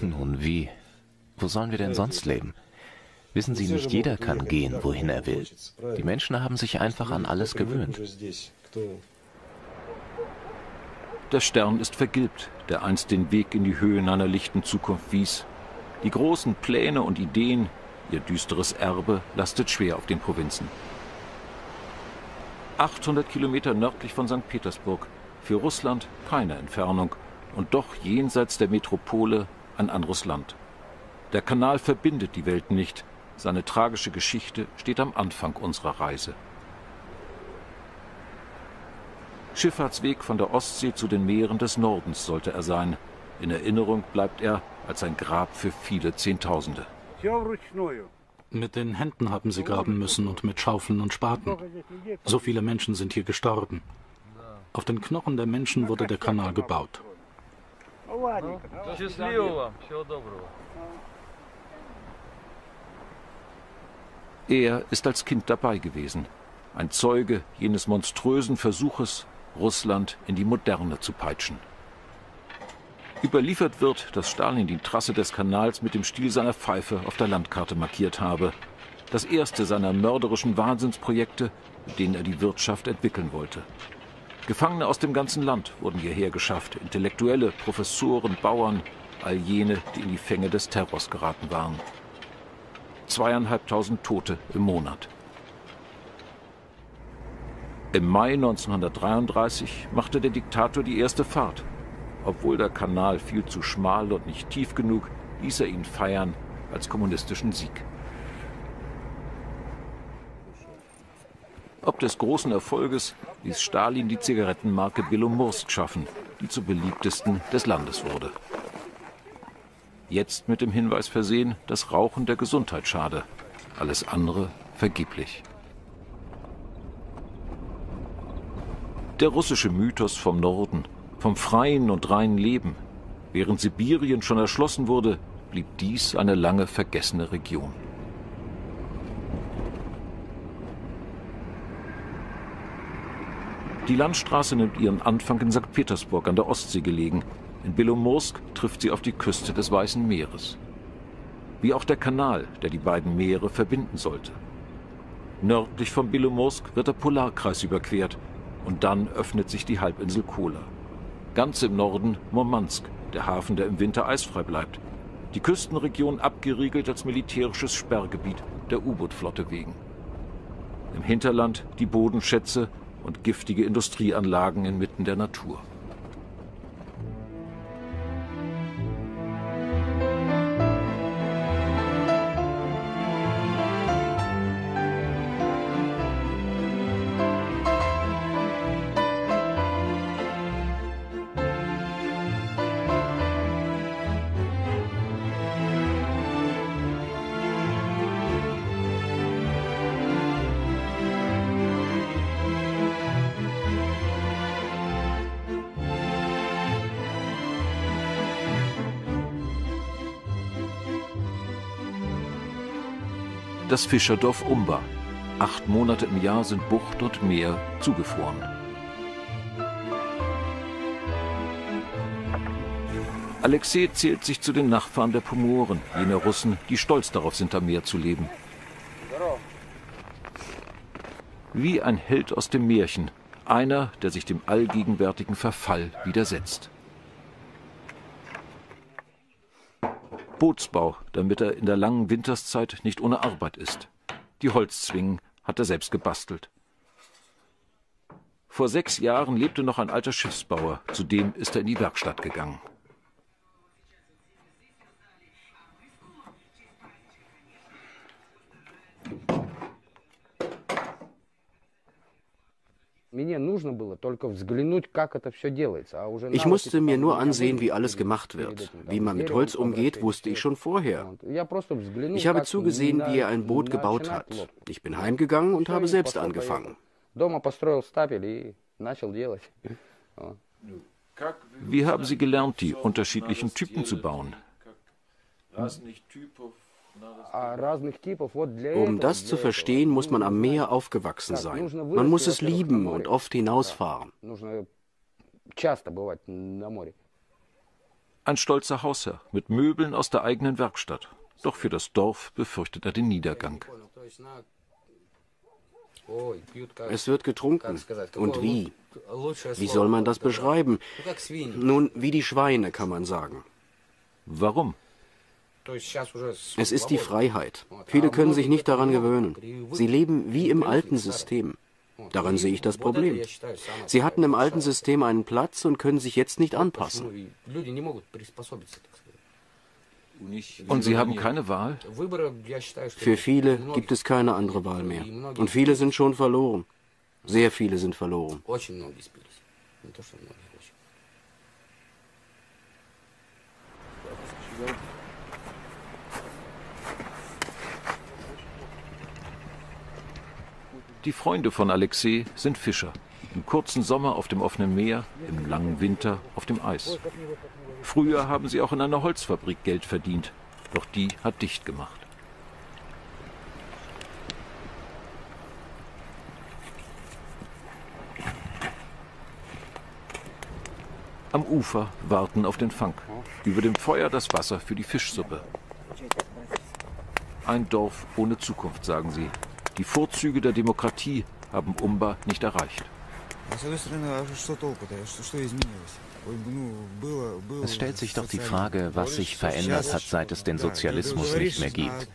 Nun wie? Wo sollen wir denn sonst leben? Wissen Sie, nicht jeder kann gehen, wohin er will. Die Menschen haben sich einfach an alles gewöhnt. Der Stern ist vergilbt, der einst den Weg in die Höhen einer lichten Zukunft wies. Die großen Pläne und Ideen, ihr düsteres Erbe, lastet schwer auf den Provinzen. 800 Kilometer nördlich von St. Petersburg, für Russland keine Entfernung und doch jenseits der Metropole ein anderes Land. Der Kanal verbindet die Welt nicht. Seine tragische Geschichte steht am Anfang unserer Reise. Schifffahrtsweg von der Ostsee zu den Meeren des Nordens sollte er sein. In Erinnerung bleibt er als ein Grab für viele Zehntausende. Mit den Händen haben sie graben müssen und mit Schaufeln und Spaten. So viele Menschen sind hier gestorben. Auf den Knochen der Menschen wurde der Kanal gebaut. Er ist als Kind dabei gewesen, ein Zeuge jenes monströsen Versuches, Russland in die Moderne zu peitschen. Überliefert wird, dass Stalin die Trasse des Kanals mit dem Stiel seiner Pfeife auf der Landkarte markiert habe. Das erste seiner mörderischen Wahnsinnsprojekte, mit denen er die Wirtschaft entwickeln wollte. Gefangene aus dem ganzen Land wurden hierher geschafft, Intellektuelle, Professoren, Bauern, all jene, die in die Fänge des Terrors geraten waren. Zweieinhalbtausend Tote im Monat. Im Mai 1933 machte der Diktator die erste Fahrt. Obwohl der Kanal viel zu schmal und nicht tief genug, ließ er ihn feiern als kommunistischen Sieg. Ob des großen Erfolges ließ Stalin die Zigarettenmarke Belomorsk schaffen, die zur beliebtesten des Landes wurde. Jetzt mit dem Hinweis versehen, dass Rauchen der Gesundheit schade. Alles andere vergeblich. Der russische Mythos vom Norden, vom freien und reinen Leben. Während Sibirien schon erschlossen wurde, blieb dies eine lange vergessene Region. Die Landstraße nimmt ihren Anfang in St. Petersburg an der Ostsee gelegen. In Belomorsk trifft sie auf die Küste des Weißen Meeres. Wie auch der Kanal, der die beiden Meere verbinden sollte. Nördlich von Belomorsk wird der Polarkreis überquert und dann öffnet sich die Halbinsel Kola. Ganz im Norden Murmansk, der Hafen, der im Winter eisfrei bleibt. Die Küstenregion abgeriegelt als militärisches Sperrgebiet der U-Boot-Flotte wegen. Im Hinterland die Bodenschätze und giftige Industrieanlagen inmitten der Natur. Das Fischerdorf Umba. Acht Monate im Jahr sind Bucht und Meer zugefroren. Alexei zählt sich zu den Nachfahren der Pomoren, jener Russen, die stolz darauf sind, am Meer zu leben. Wie ein Held aus dem Märchen, einer, der sich dem allgegenwärtigen Verfall widersetzt. Bootsbau, damit er in der langen Winterszeit nicht ohne Arbeit ist. Die Holzzwingen hat er selbst gebastelt. Vor sechs Jahren lebte noch ein alter Schiffsbauer, zudem ist er in die Werkstatt gegangen. Ich musste mir nur ansehen, wie alles gemacht wird. Wie man mit Holz umgeht, wusste ich schon vorher. Ich habe zugesehen, wie er ein Boot gebaut hat. Ich bin heimgegangen und habe selbst angefangen. Wie haben Sie gelernt, die unterschiedlichen Typen zu bauen? Um das zu verstehen, muss man am Meer aufgewachsen sein. Man muss es lieben und oft hinausfahren. Ein stolzer Hausherr mit Möbeln aus der eigenen Werkstatt. Doch für das Dorf befürchtet er den Niedergang. Es wird getrunken. Und wie? Wie soll man das beschreiben? Nun, wie die Schweine, kann man sagen. Warum? Es ist die Freiheit. Viele können sich nicht daran gewöhnen. Sie leben wie im alten System. Daran sehe ich das Problem. Sie hatten im alten System einen Platz und können sich jetzt nicht anpassen. Und Sie haben keine Wahl? Für viele gibt es keine andere Wahl mehr. Und viele sind schon verloren. Sehr viele sind verloren. Die Freunde von Alexei sind Fischer. Im kurzen Sommer auf dem offenen Meer, im langen Winter auf dem Eis. Früher haben sie auch in einer Holzfabrik Geld verdient, doch die hat dicht gemacht. Am Ufer warten auf den Fang. Über dem Feuer das Wasser für die Fischsuppe. Ein Dorf ohne Zukunft, sagen sie. Die Vorzüge der Demokratie haben Umba nicht erreicht. Es stellt sich doch die Frage, was sich verändert hat, seit es den Sozialismus nicht mehr gibt.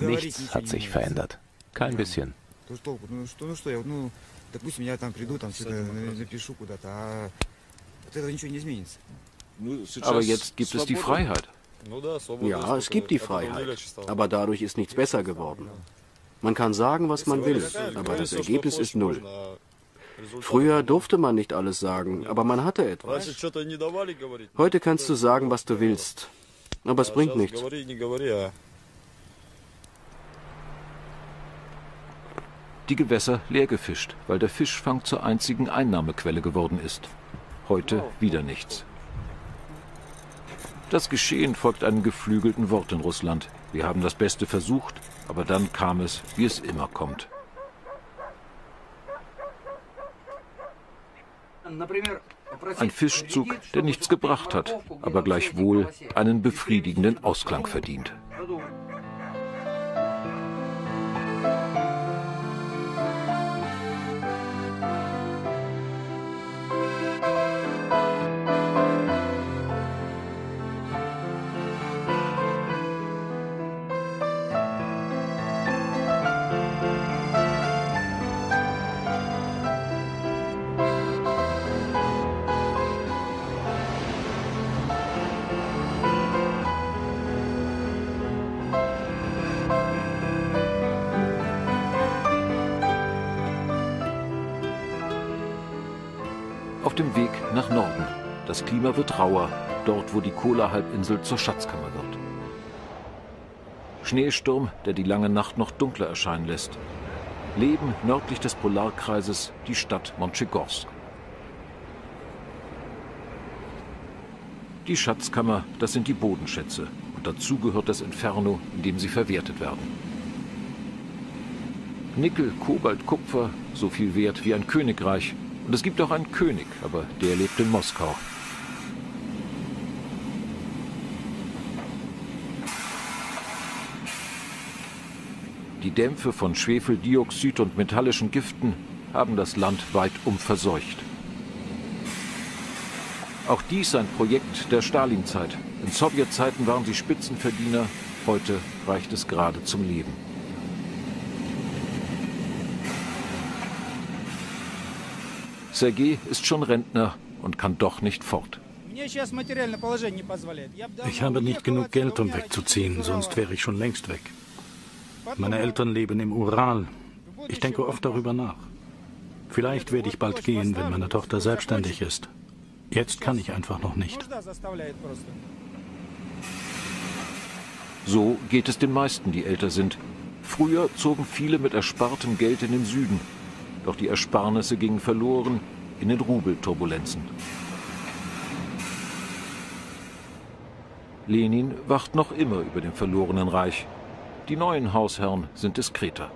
Nichts hat sich verändert. Kein bisschen. Aber jetzt gibt es die Freiheit. Ja, es gibt die Freiheit, aber dadurch ist nichts besser geworden. Man kann sagen, was man will, aber das Ergebnis ist null. Früher durfte man nicht alles sagen, aber man hatte etwas. Heute kannst du sagen, was du willst, aber es bringt nichts. Die Gewässer leer gefischt, weil der Fischfang zur einzigen Einnahmequelle geworden ist. Heute wieder nichts. Das Geschehen folgt einem geflügelten Wort in Russland. Wir haben das Beste versucht, aber dann kam es, wie es immer kommt. Ein Fischzug, der nichts gebracht hat, aber gleichwohl einen befriedigenden Ausklang verdient. Klima wird rauer, dort wo die Kola-Halbinsel zur Schatzkammer wird. Schneesturm, der die lange Nacht noch dunkler erscheinen lässt. Leben nördlich des Polarkreises die Stadt Montchegorsk. Die Schatzkammer, das sind die Bodenschätze. Und dazu gehört das Inferno, in dem sie verwertet werden. Nickel, Kobalt, Kupfer, so viel wert wie ein Königreich. Und es gibt auch einen König, aber der lebt in Moskau. Die Dämpfe von Schwefeldioxid und metallischen Giften haben das Land weitum verseucht. Auch dies ein Projekt der Stalinzeit. In Sowjetzeiten waren sie Spitzenverdiener, heute reicht es gerade zum Leben. Sergei ist schon Rentner und kann doch nicht fort. Ich habe nicht genug Geld, um wegzuziehen, sonst wäre ich schon längst weg. Meine Eltern leben im Ural. Ich denke oft darüber nach. Vielleicht werde ich bald gehen, wenn meine Tochter selbstständig ist. Jetzt kann ich einfach noch nicht. So geht es den meisten, die älter sind. Früher zogen viele mit erspartem Geld in den Süden. Doch die Ersparnisse gingen verloren in den Rubelturbulenzen. Lenin wacht noch immer über dem verlorenen Reich. Die neuen Hausherren sind diskreter.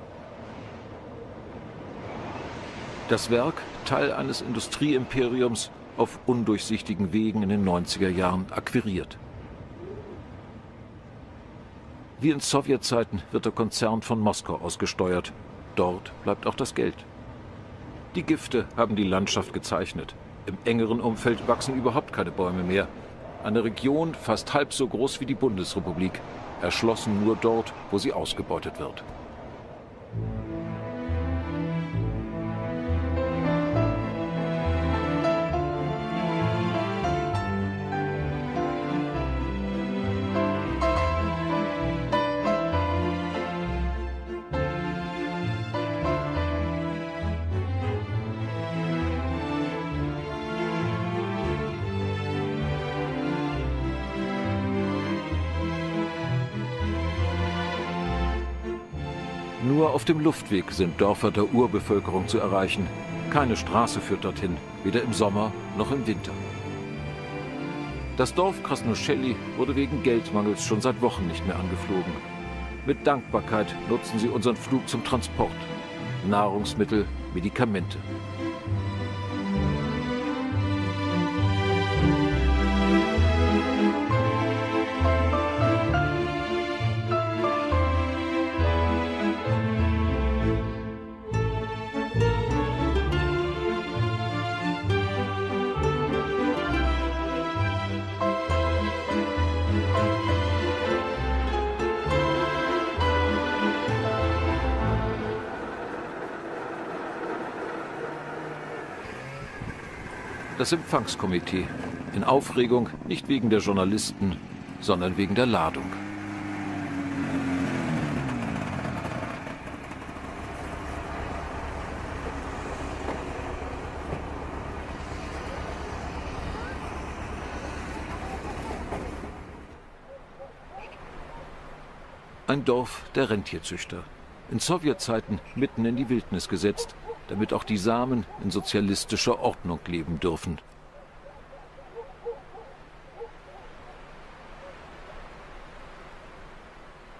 Das Werk, Teil eines Industrieimperiums, auf undurchsichtigen Wegen in den 90er Jahren akquiriert. Wie in Sowjetzeiten wird der Konzern von Moskau ausgesteuert. Dort bleibt auch das Geld. Die Gifte haben die Landschaft gezeichnet. Im engeren Umfeld wachsen überhaupt keine Bäume mehr. Eine Region fast halb so groß wie die Bundesrepublik, erschlossen nur dort, wo sie ausgebeutet wird. Dem Luftweg sind Dörfer der Urbevölkerung zu erreichen. Keine Straße führt dorthin, weder im Sommer noch im Winter. Das Dorf Krasnoschelli wurde wegen Geldmangels schon seit Wochen nicht mehr angeflogen. Mit Dankbarkeit nutzen sie unseren Flug zum Transport. Nahrungsmittel, Medikamente. Das Empfangskomitee. In Aufregung nicht wegen der Journalisten, sondern wegen der Ladung. Ein Dorf der Rentierzüchter. In Sowjetzeiten mitten in die Wildnis gesetzt, damit auch die Samen in sozialistischer Ordnung leben dürfen.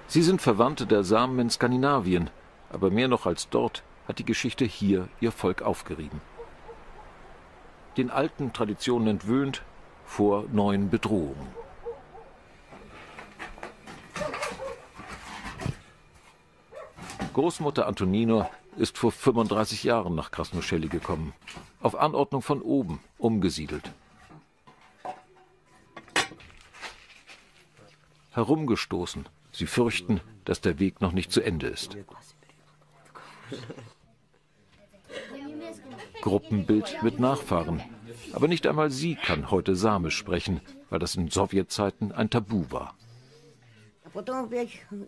Sie sind Verwandte der Samen in Skandinavien, aber mehr noch als dort hat die Geschichte hier ihr Volk aufgerieben. Den alten Traditionen entwöhnt vor neuen Bedrohungen. Großmutter Antonino ist vor 35 Jahren nach Krasnoschelli gekommen. Auf Anordnung von oben umgesiedelt. Herumgestoßen. Sie fürchten, dass der Weg noch nicht zu Ende ist. Gruppenbild mit Nachfahren. Aber nicht einmal sie kann heute Samisch sprechen, weil das in Sowjetzeiten ein Tabu war.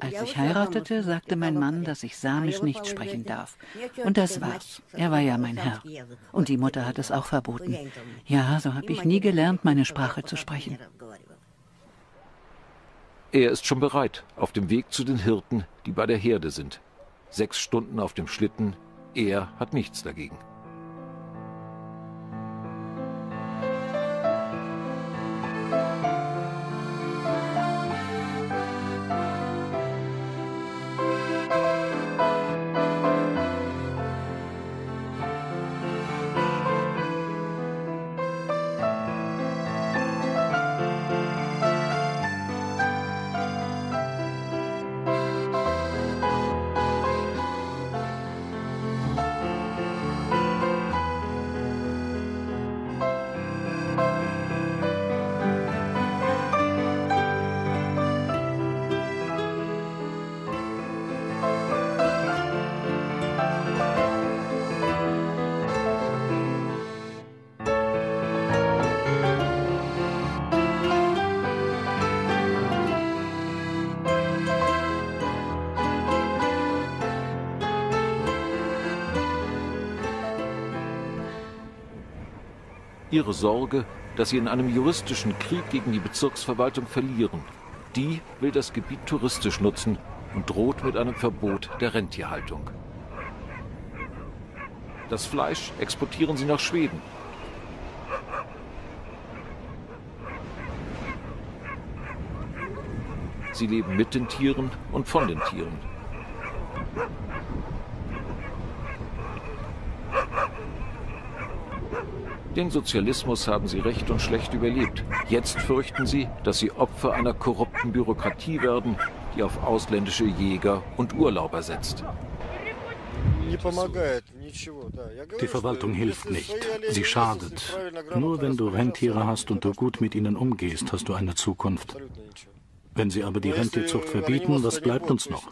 Als ich heiratete, sagte mein Mann, dass ich Samisch nicht sprechen darf. Und das war's. Er war ja mein Herr. Und die Mutter hat es auch verboten. Ja, so habe ich nie gelernt, meine Sprache zu sprechen. Er ist schon bereit, auf dem Weg zu den Hirten, die bei der Herde sind. Sechs Stunden auf dem Schlitten, er hat nichts dagegen. Ihre Sorge, dass sie in einem juristischen Krieg gegen die Bezirksverwaltung verlieren. Die will das Gebiet touristisch nutzen und droht mit einem Verbot der Rentierhaltung. Das Fleisch exportieren sie nach Schweden. Sie leben mit den Tieren und von den Tieren. Den Sozialismus haben sie recht und schlecht überlebt. Jetzt fürchten sie, dass sie Opfer einer korrupten Bürokratie werden, die auf ausländische Jäger und Urlauber setzt. Die Verwaltung hilft nicht. Sie schadet. Nur wenn du Rentiere hast und du gut mit ihnen umgehst, hast du eine Zukunft. Wenn sie aber die Rentierzucht verbieten, was bleibt uns noch?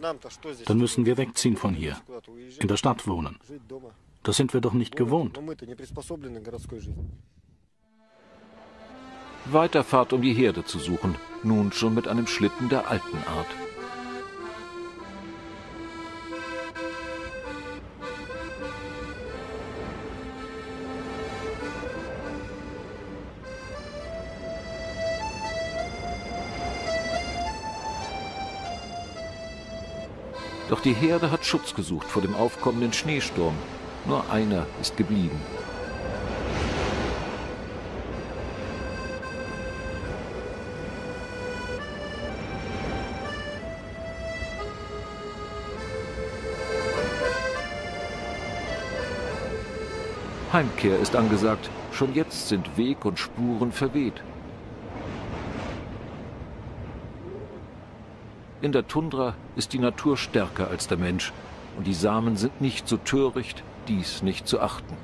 Dann müssen wir wegziehen von hier, in der Stadt wohnen. Das sind wir doch nicht gewohnt. Weiterfahrt, um die Herde zu suchen, nun schon mit einem Schlitten der alten Art. Doch die Herde hat Schutz gesucht vor dem aufkommenden Schneesturm. Nur einer ist geblieben. Heimkehr ist angesagt. Schon jetzt sind Weg und Spuren verweht. In der Tundra ist die Natur stärker als der Mensch und die Samen sind nicht so töricht, dies nicht zu achten.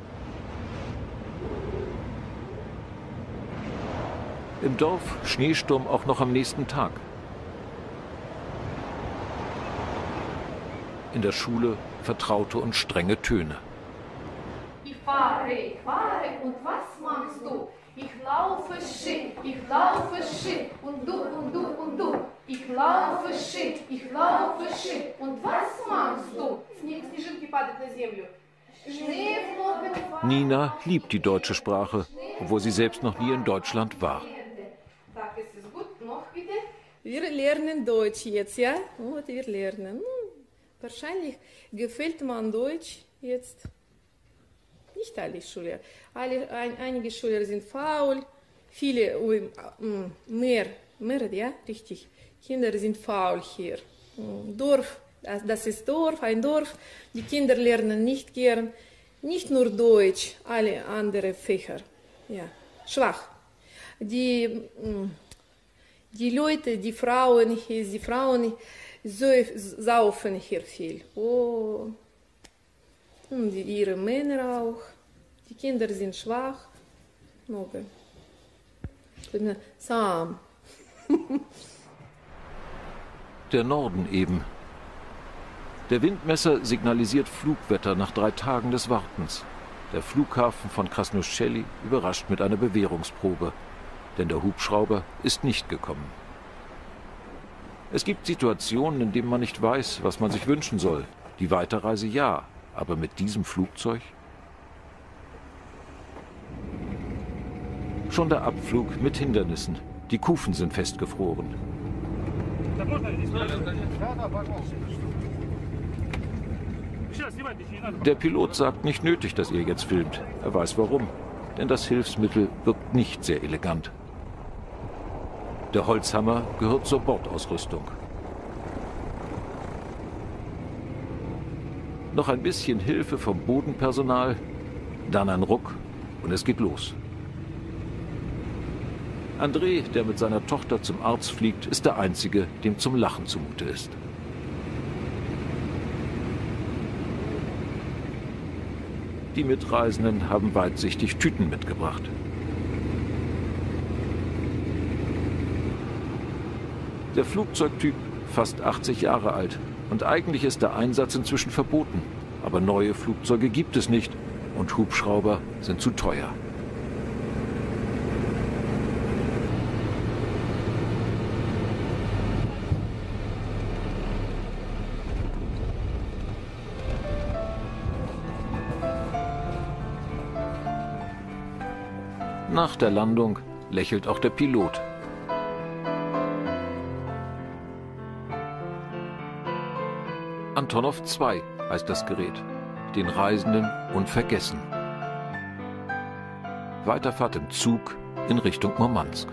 Im Dorf Schneesturm auch noch am nächsten Tag. In der Schule vertraute und strenge Töne. Ich fahre, ich fahre und was machst du? Ich laufe Ski, ich laufe Ski und du und du und du. Ich laufe Ski, ich laufe Ski und was machst du? Снежинки падают на землю. Nina liebt die deutsche Sprache, obwohl sie selbst noch nie in Deutschland war. Wir lernen Deutsch jetzt, ja? Und wir lernen. Wahrscheinlich gefällt man Deutsch jetzt nicht alle Schüler. Alle, ein, einige Schüler sind faul, viele, mehr, mehr, ja, richtig. Kinder sind faul hier. Dorf, das ist Dorf, ein Dorf. Die Kinder lernen nicht gern, nicht nur Deutsch, alle anderen Fächer. Ja, schwach. Die, die Leute, die Frauen hier, die Frauen saufen hier viel. Oh, und ihre Männer auch. Die Kinder sind schwach. Много. Sam. Der Norden eben. der Windmesser signalisiert Flugwetter nach drei Tagen des Wartens. Der Flughafen von Krasnoschelli überrascht mit einer Bewährungsprobe, denn der Hubschrauber ist nicht gekommen. Es gibt Situationen, in denen man nicht weiß, was man sich wünschen soll. Die Weiterreise ja, aber mit diesem Flugzeug? Schon der Abflug mit Hindernissen. Die Kufen sind festgefroren. Der Pilot sagt nicht nötig, dass ihr jetzt filmt. Er weiß warum. Denn das Hilfsmittel wirkt nicht sehr elegant. Der Holzhammer gehört zur Bordausrüstung. Noch ein bisschen Hilfe vom Bodenpersonal, dann ein Ruck und es geht los. André, der mit seiner Tochter zum Arzt fliegt, ist der Einzige, dem zum Lachen zumute ist. Die Mitreisenden haben weitsichtig Tüten mitgebracht. Der Flugzeugtyp fast 80 Jahre alt und eigentlich ist der Einsatz inzwischen verboten. Aber neue Flugzeuge gibt es nicht und Hubschrauber sind zu teuer. Nach der Landung lächelt auch der Pilot. Antonov 2 heißt das Gerät. Den Reisenden unvergessen. Weiterfahrt im Zug in Richtung Murmansk.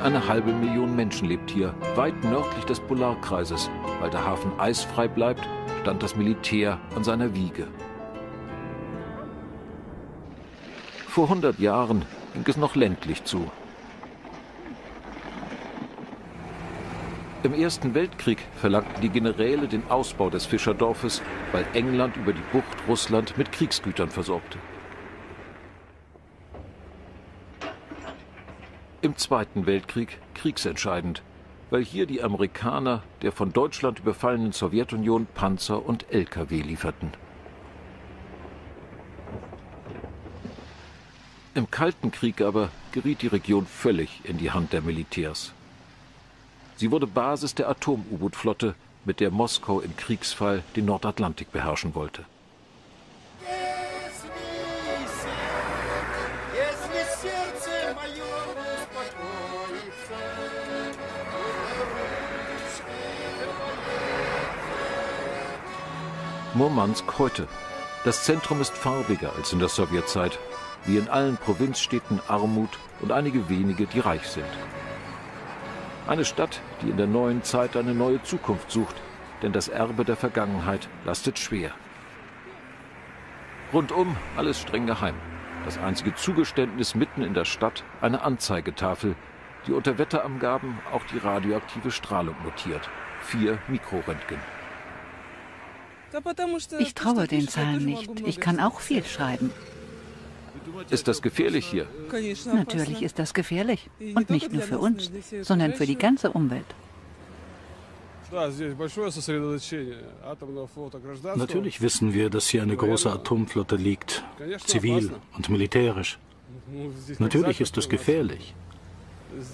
Eine halbe Million Menschen lebt hier, weit nördlich des Polarkreises. Weil der Hafen eisfrei bleibt, stand das Militär an seiner Wiege. Vor 100 Jahren ging es noch ländlich zu. Im Ersten Weltkrieg verlangten die Generäle den Ausbau des Fischerdorfes, weil England über die Bucht Russland mit Kriegsgütern versorgte. Im Zweiten Weltkrieg kriegsentscheidend, weil hier die Amerikaner der von Deutschland überfallenen Sowjetunion Panzer und Lkw lieferten. Im Kalten Krieg aber geriet die Region völlig in die Hand der Militärs. Sie wurde Basis der Atom-U-Boot-Flotte, mit der Moskau im Kriegsfall den Nordatlantik beherrschen wollte. Murmansk heute. Das Zentrum ist farbiger als in der Sowjetzeit, wie in allen Provinzstädten Armut und einige wenige, die reich sind. Eine Stadt, die in der neuen Zeit eine neue Zukunft sucht, denn das Erbe der Vergangenheit lastet schwer. Rundum alles streng geheim. Das einzige Zugeständnis mitten in der Stadt eine Anzeigetafel, die unter Wetterangaben auch die radioaktive Strahlung notiert. Vier Mikroröntgen. Ich traue den Zahlen nicht. Ich kann auch viel schreiben. Ist das gefährlich hier? Natürlich ist das gefährlich. Und nicht nur für uns, sondern für die ganze Umwelt. Natürlich wissen wir, dass hier eine große Atomflotte liegt, zivil und militärisch. Natürlich ist es gefährlich.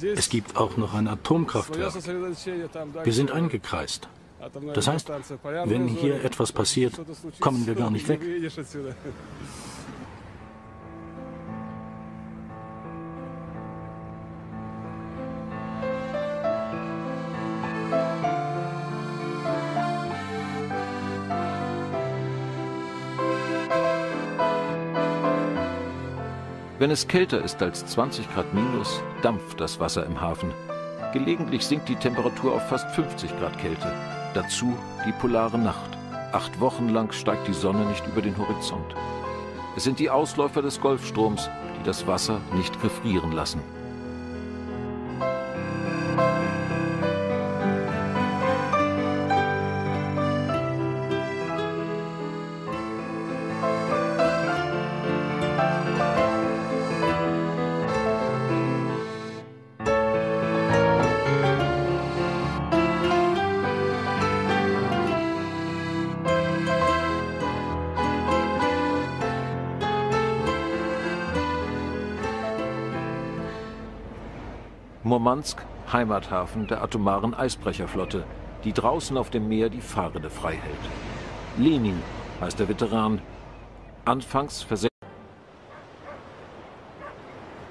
Es gibt auch noch ein Atomkraftwerk. Wir sind eingekreist. Das heißt, wenn hier etwas passiert, kommen wir gar nicht weg. Wenn es kälter ist als 20 Grad minus, dampft das Wasser im Hafen. Gelegentlich sinkt die Temperatur auf fast 50 Grad Kälte. Dazu die polare Nacht. Acht Wochen lang steigt die Sonne nicht über den Horizont. Es sind die Ausläufer des Golfstroms, die das Wasser nicht gefrieren lassen. Murmansk, Heimathafen der atomaren Eisbrecherflotte, die draußen auf dem Meer die Fahrrinne frei hält. Lenin heißt der Veteran. Anfangs versetzt.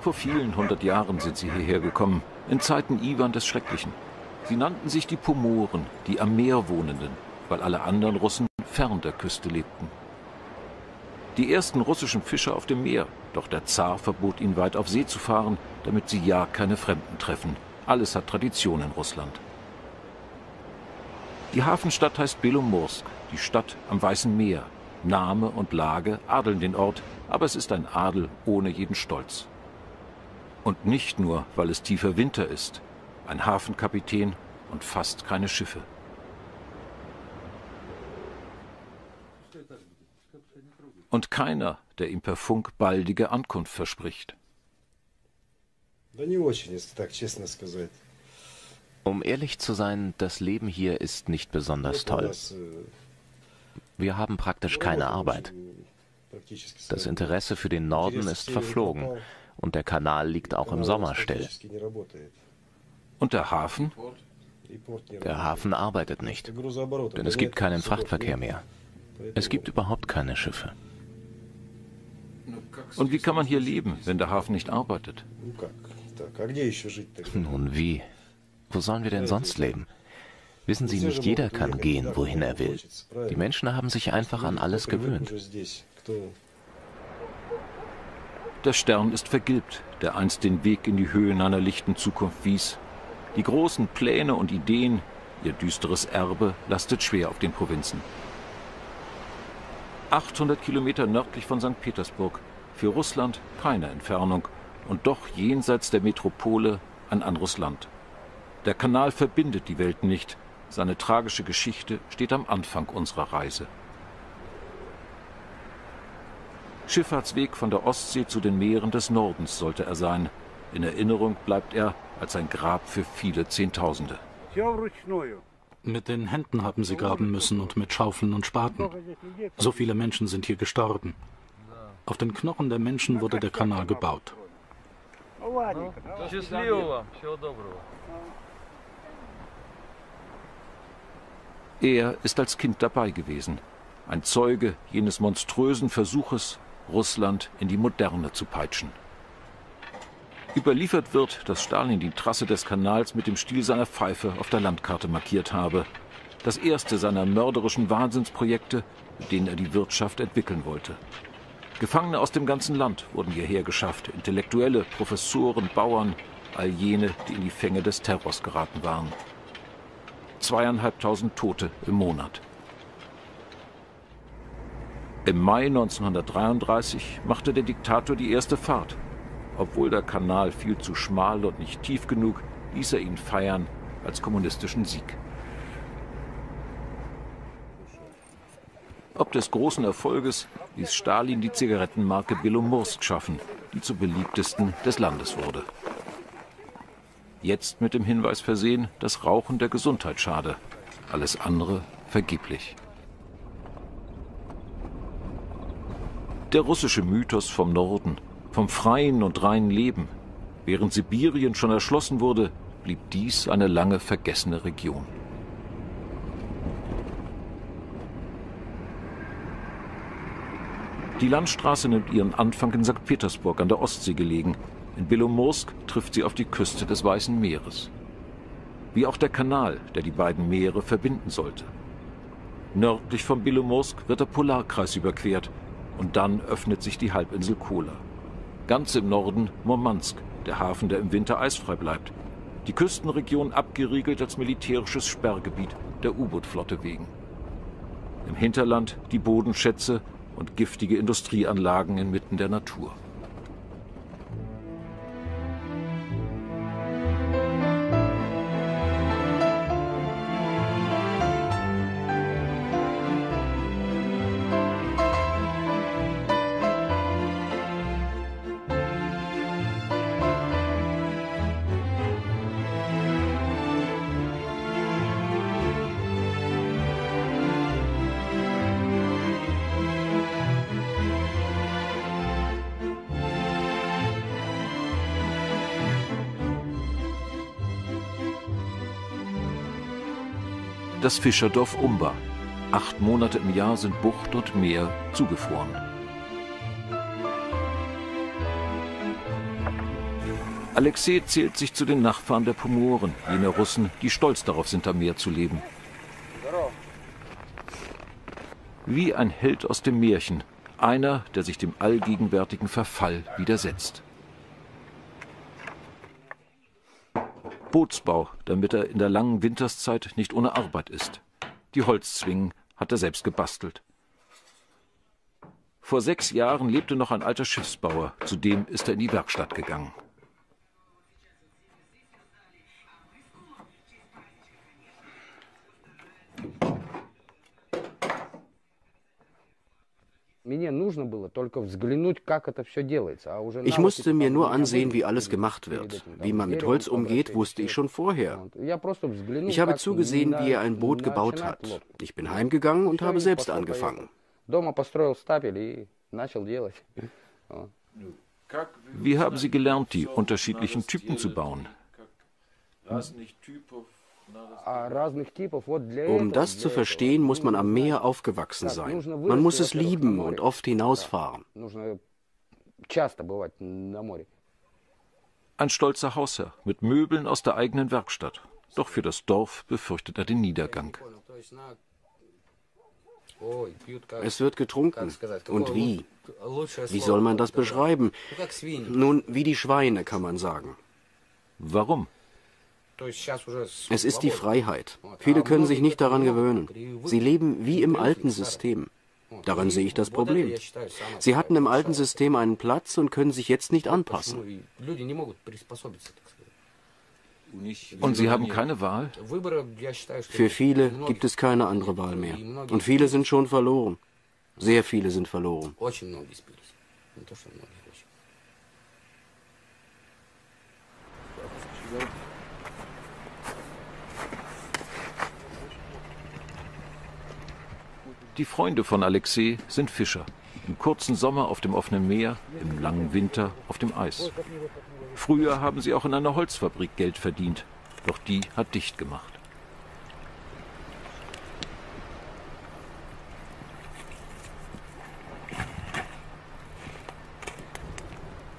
Vor vielen hundert Jahren sind sie hierher gekommen, in Zeiten Iwan des Schrecklichen. Sie nannten sich die Pomoren, die am Meer wohnenden, weil alle anderen Russen fern der Küste lebten. Die ersten russischen Fischer auf dem Meer, doch der Zar verbot ihnen weit auf See zu fahren, damit sie ja keine Fremden treffen. Alles hat Tradition in Russland. Die Hafenstadt heißt Belomorsk, die Stadt am Weißen Meer. Name und Lage adeln den Ort, aber es ist ein Adel ohne jeden Stolz. Und nicht nur, weil es tiefer Winter ist, ein Hafenkapitän und fast keine Schiffe. Und keiner, der ihm per Funk baldige Ankunft verspricht. Um ehrlich zu sein, das Leben hier ist nicht besonders toll. Wir haben praktisch keine Arbeit. Das Interesse für den Norden ist verflogen und der Kanal liegt auch im Sommer still. Und der Hafen? Der Hafen arbeitet nicht, denn es gibt keinen Frachtverkehr mehr. Es gibt überhaupt keine Schiffe. Und wie kann man hier leben, wenn der Hafen nicht arbeitet? Nun wie? Wo sollen wir denn sonst leben? Wissen Sie, nicht jeder kann gehen, wohin er will. Die Menschen haben sich einfach an alles gewöhnt. Der Stern ist vergilbt, der einst den Weg in die Höhen einer lichten Zukunft wies. Die großen Pläne und Ideen, ihr düsteres Erbe, lastet schwer auf den Provinzen. 800 Kilometer nördlich von St. Petersburg, für Russland keine Entfernung und doch jenseits der Metropole ein anderes Land. Der Kanal verbindet die Welt nicht, seine tragische Geschichte steht am Anfang unserer Reise. Schifffahrtsweg von der Ostsee zu den Meeren des Nordens sollte er sein. In Erinnerung bleibt er als ein Grab für viele Zehntausende. Mit den Händen haben sie graben müssen und mit Schaufeln und Spaten. So viele Menschen sind hier gestorben. Auf den Knochen der Menschen wurde der Kanal gebaut. Er ist als Kind dabei gewesen, ein Zeuge jenes monströsen Versuches, Russland in die Moderne zu peitschen. Überliefert wird, dass Stalin die Trasse des Kanals mit dem Stiel seiner Pfeife auf der Landkarte markiert habe. Das erste seiner mörderischen Wahnsinnsprojekte, mit denen er die Wirtschaft entwickeln wollte. Gefangene aus dem ganzen Land wurden hierher geschafft, Intellektuelle, Professoren, Bauern, all jene, die in die Fänge des Terrors geraten waren. Zweieinhalbtausend Tote im Monat. Im Mai 1933 machte der Diktator die erste Fahrt. Obwohl der Kanal viel zu schmal und nicht tief genug, ließ er ihn feiern als kommunistischen Sieg. Ob des großen Erfolges ließ Stalin die Zigarettenmarke Belomorsk schaffen, die zur beliebtesten des Landes wurde. Jetzt mit dem Hinweis versehen, dass Rauchen der Gesundheit schade. Alles andere vergeblich. Der russische Mythos vom Norden, vom freien und reinen Leben. Während Sibirien schon erschlossen wurde, blieb dies eine lange vergessene Region. Die Landstraße nimmt ihren Anfang in St. Petersburg an der Ostsee gelegen. In Belomorsk trifft sie auf die Küste des Weißen Meeres. Wie auch der Kanal, der die beiden Meere verbinden sollte. Nördlich von Belomorsk wird der Polarkreis überquert und dann öffnet sich die Halbinsel Kola. Ganz im Norden Murmansk, der Hafen, der im Winter eisfrei bleibt. Die Küstenregion abgeriegelt als militärisches Sperrgebiet der U-Boot-Flotte wegen. Im Hinterland die Bodenschätze und giftige Industrieanlagen inmitten der Natur. Das Fischerdorf Umba. Acht Monate im Jahr sind Bucht und Meer zugefroren. Alexei zählt sich zu den Nachfahren der Pomoren, jene Russen, die stolz darauf sind, am Meer zu leben. Wie ein Held aus dem Märchen, einer, der sich dem allgegenwärtigen Verfall widersetzt. Bootsbau, damit er in der langen Winterszeit nicht ohne Arbeit ist. Die Holzzwingen hat er selbst gebastelt. Vor sechs Jahren lebte noch ein alter Schiffsbauer, zu dem ist er in die Werkstatt gegangen. Ich musste mir nur ansehen, wie alles gemacht wird. Wie man mit Holz umgeht, wusste ich schon vorher. Ich habe zugesehen, wie er ein Boot gebaut hat. Ich bin heimgegangen und habe selbst angefangen. Wie haben Sie gelernt, die unterschiedlichen Typen zu bauen? Um das zu verstehen, muss man am Meer aufgewachsen sein. Man muss es lieben und oft hinausfahren. Ein stolzer Hausherr mit Möbeln aus der eigenen Werkstatt. Doch für das Dorf befürchtet er den Niedergang. Es wird getrunken. Und wie? Wie soll man das beschreiben? Nun, wie die Schweine, kann man sagen. Warum? Es ist die Freiheit. Viele können sich nicht daran gewöhnen. Sie leben wie im alten System. Daran sehe ich das Problem. Sie hatten im alten System einen Platz und können sich jetzt nicht anpassen. Und Sie haben keine Wahl? Für viele gibt es keine andere Wahl mehr. Und viele sind schon verloren. Sehr viele sind verloren. Die Freunde von Alexei sind Fischer. Im kurzen Sommer auf dem offenen Meer, im langen Winter auf dem Eis. Früher haben sie auch in einer Holzfabrik Geld verdient, doch die hat dicht gemacht.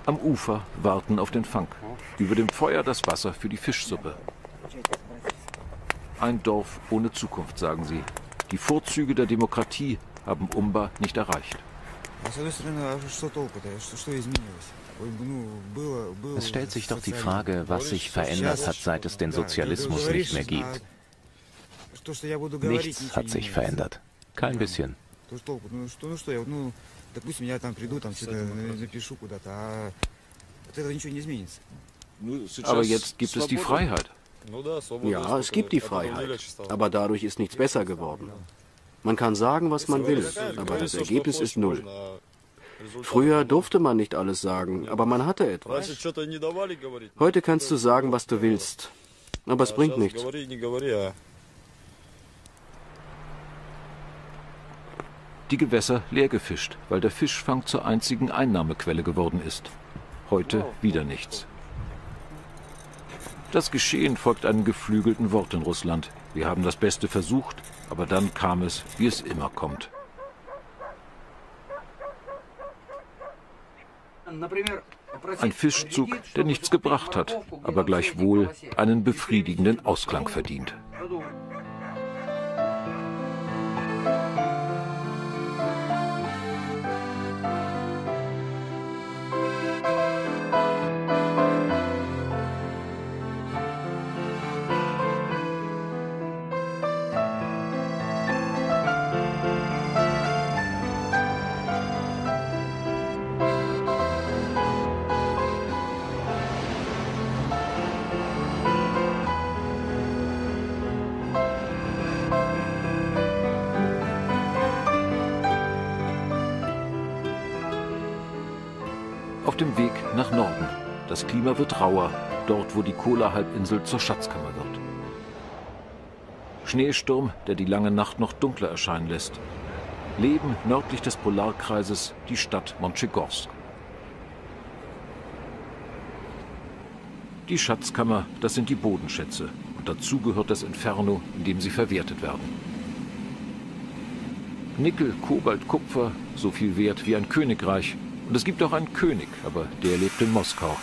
Am Ufer warten auf den Fang. Über dem Feuer das Wasser für die Fischsuppe. Ein Dorf ohne Zukunft, sagen sie. Die Vorzüge der Demokratie haben Umba nicht erreicht. Es stellt sich doch die Frage, was sich verändert hat, seit es den Sozialismus nicht mehr gibt. Nichts hat sich verändert. Kein bisschen. Aber jetzt gibt es die Freiheit. Ja, es gibt die Freiheit. Aber dadurch ist nichts besser geworden. Man kann sagen, was man will, aber das Ergebnis ist null. Früher durfte man nicht alles sagen, aber man hatte etwas. Heute kannst du sagen, was du willst, aber es bringt nichts. Die Gewässer leer gefischt, weil der Fischfang zur einzigen Einnahmequelle geworden ist. Heute wieder nichts. Das Geschehen folgt einem geflügelten Wort in Russland. Wir haben das Beste versucht, aber dann kam es, wie es immer kommt. Ein Fischzug, der nichts gebracht hat, aber gleichwohl einen befriedigenden Ausklang verdient. Das Klima wird rauer, dort wo die Kola-Halbinsel zur Schatzkammer wird. Schneesturm, der die lange Nacht noch dunkler erscheinen lässt. Leben nördlich des Polarkreises die Stadt Montchegorsk. Die Schatzkammer, das sind die Bodenschätze. Und dazu gehört das Inferno, in dem sie verwertet werden. Nickel, Kobalt, Kupfer, so viel wert wie ein Königreich. Und es gibt auch einen König, aber der lebt in Moskau.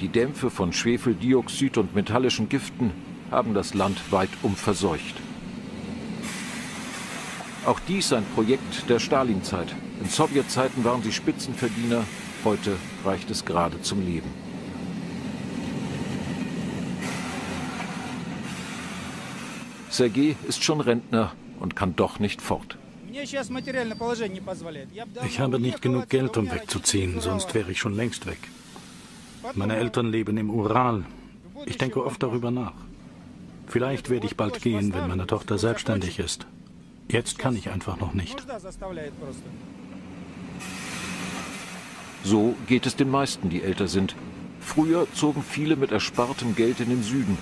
Die Dämpfe von Schwefeldioxid und metallischen Giften haben das Land weitum verseucht. Auch dies ein Projekt der Stalinzeit. In Sowjetzeiten waren sie Spitzenverdiener, heute reicht es gerade zum Leben. Sergei ist schon Rentner und kann doch nicht fort. Ich habe nicht genug Geld, um wegzuziehen, sonst wäre ich schon längst weg. Meine Eltern leben im Ural. Ich denke oft darüber nach. Vielleicht werde ich bald gehen, wenn meine Tochter selbstständig ist. Jetzt kann ich einfach noch nicht. So geht es den meisten, die älter sind. Früher zogen viele mit erspartem Geld in den Süden.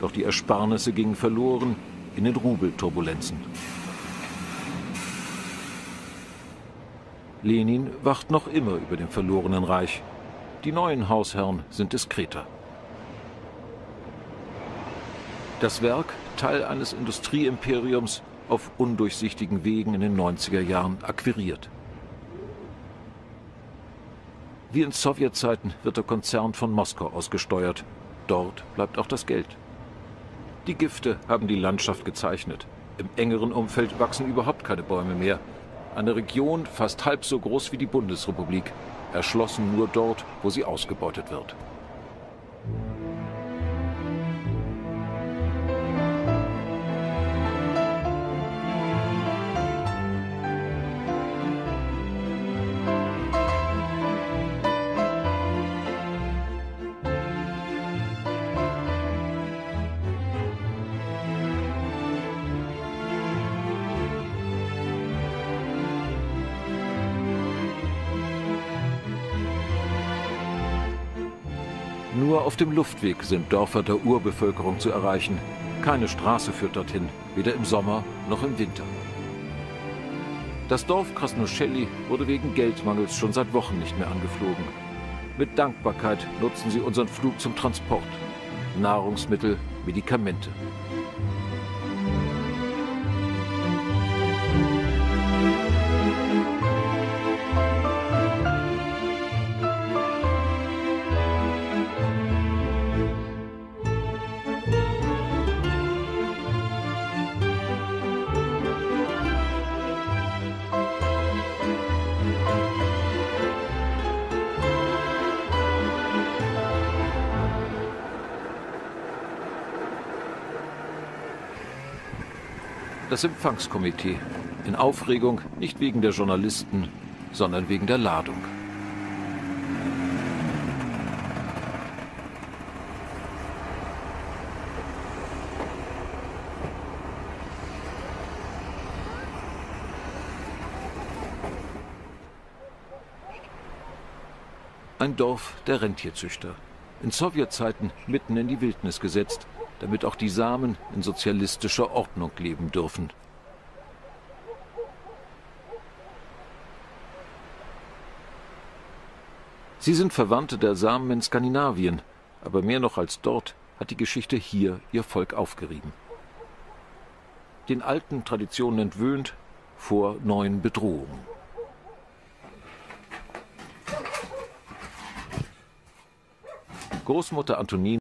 Doch die Ersparnisse gingen verloren in den Rubelturbulenzen. Lenin wacht noch immer über dem verlorenen Reich. Die neuen Hausherren sind diskreter. Das Werk, Teil eines Industrieimperiums, auf undurchsichtigen Wegen in den 90er Jahren akquiriert. Wie in Sowjetzeiten wird der Konzern von Moskau ausgesteuert. Dort bleibt auch das Geld. Die Gifte haben die Landschaft gezeichnet. Im engeren Umfeld wachsen überhaupt keine Bäume mehr. Eine Region fast halb so groß wie die Bundesrepublik, erschlossen nur dort, wo sie ausgebeutet wird. Dem Luftweg sind Dörfer der Urbevölkerung zu erreichen. Keine Straße führt dorthin, weder im Sommer noch im Winter. Das Dorf Krasnoschelli wurde wegen Geldmangels schon seit Wochen nicht mehr angeflogen. Mit Dankbarkeit nutzen sie unseren Flug zum Transport. Nahrungsmittel, Medikamente. Das Empfangskomitee. In Aufregung nicht wegen der Journalisten, sondern wegen der Ladung. Ein Dorf der Rentierzüchter. In Sowjetzeiten mitten in die Wildnis gesetzt, damit auch die Samen in sozialistischer Ordnung leben dürfen. Sie sind Verwandte der Samen in Skandinavien, aber mehr noch als dort hat die Geschichte hier ihr Volk aufgerieben. Den alten Traditionen entwöhnt vor neuen Bedrohungen. Großmutter Antonin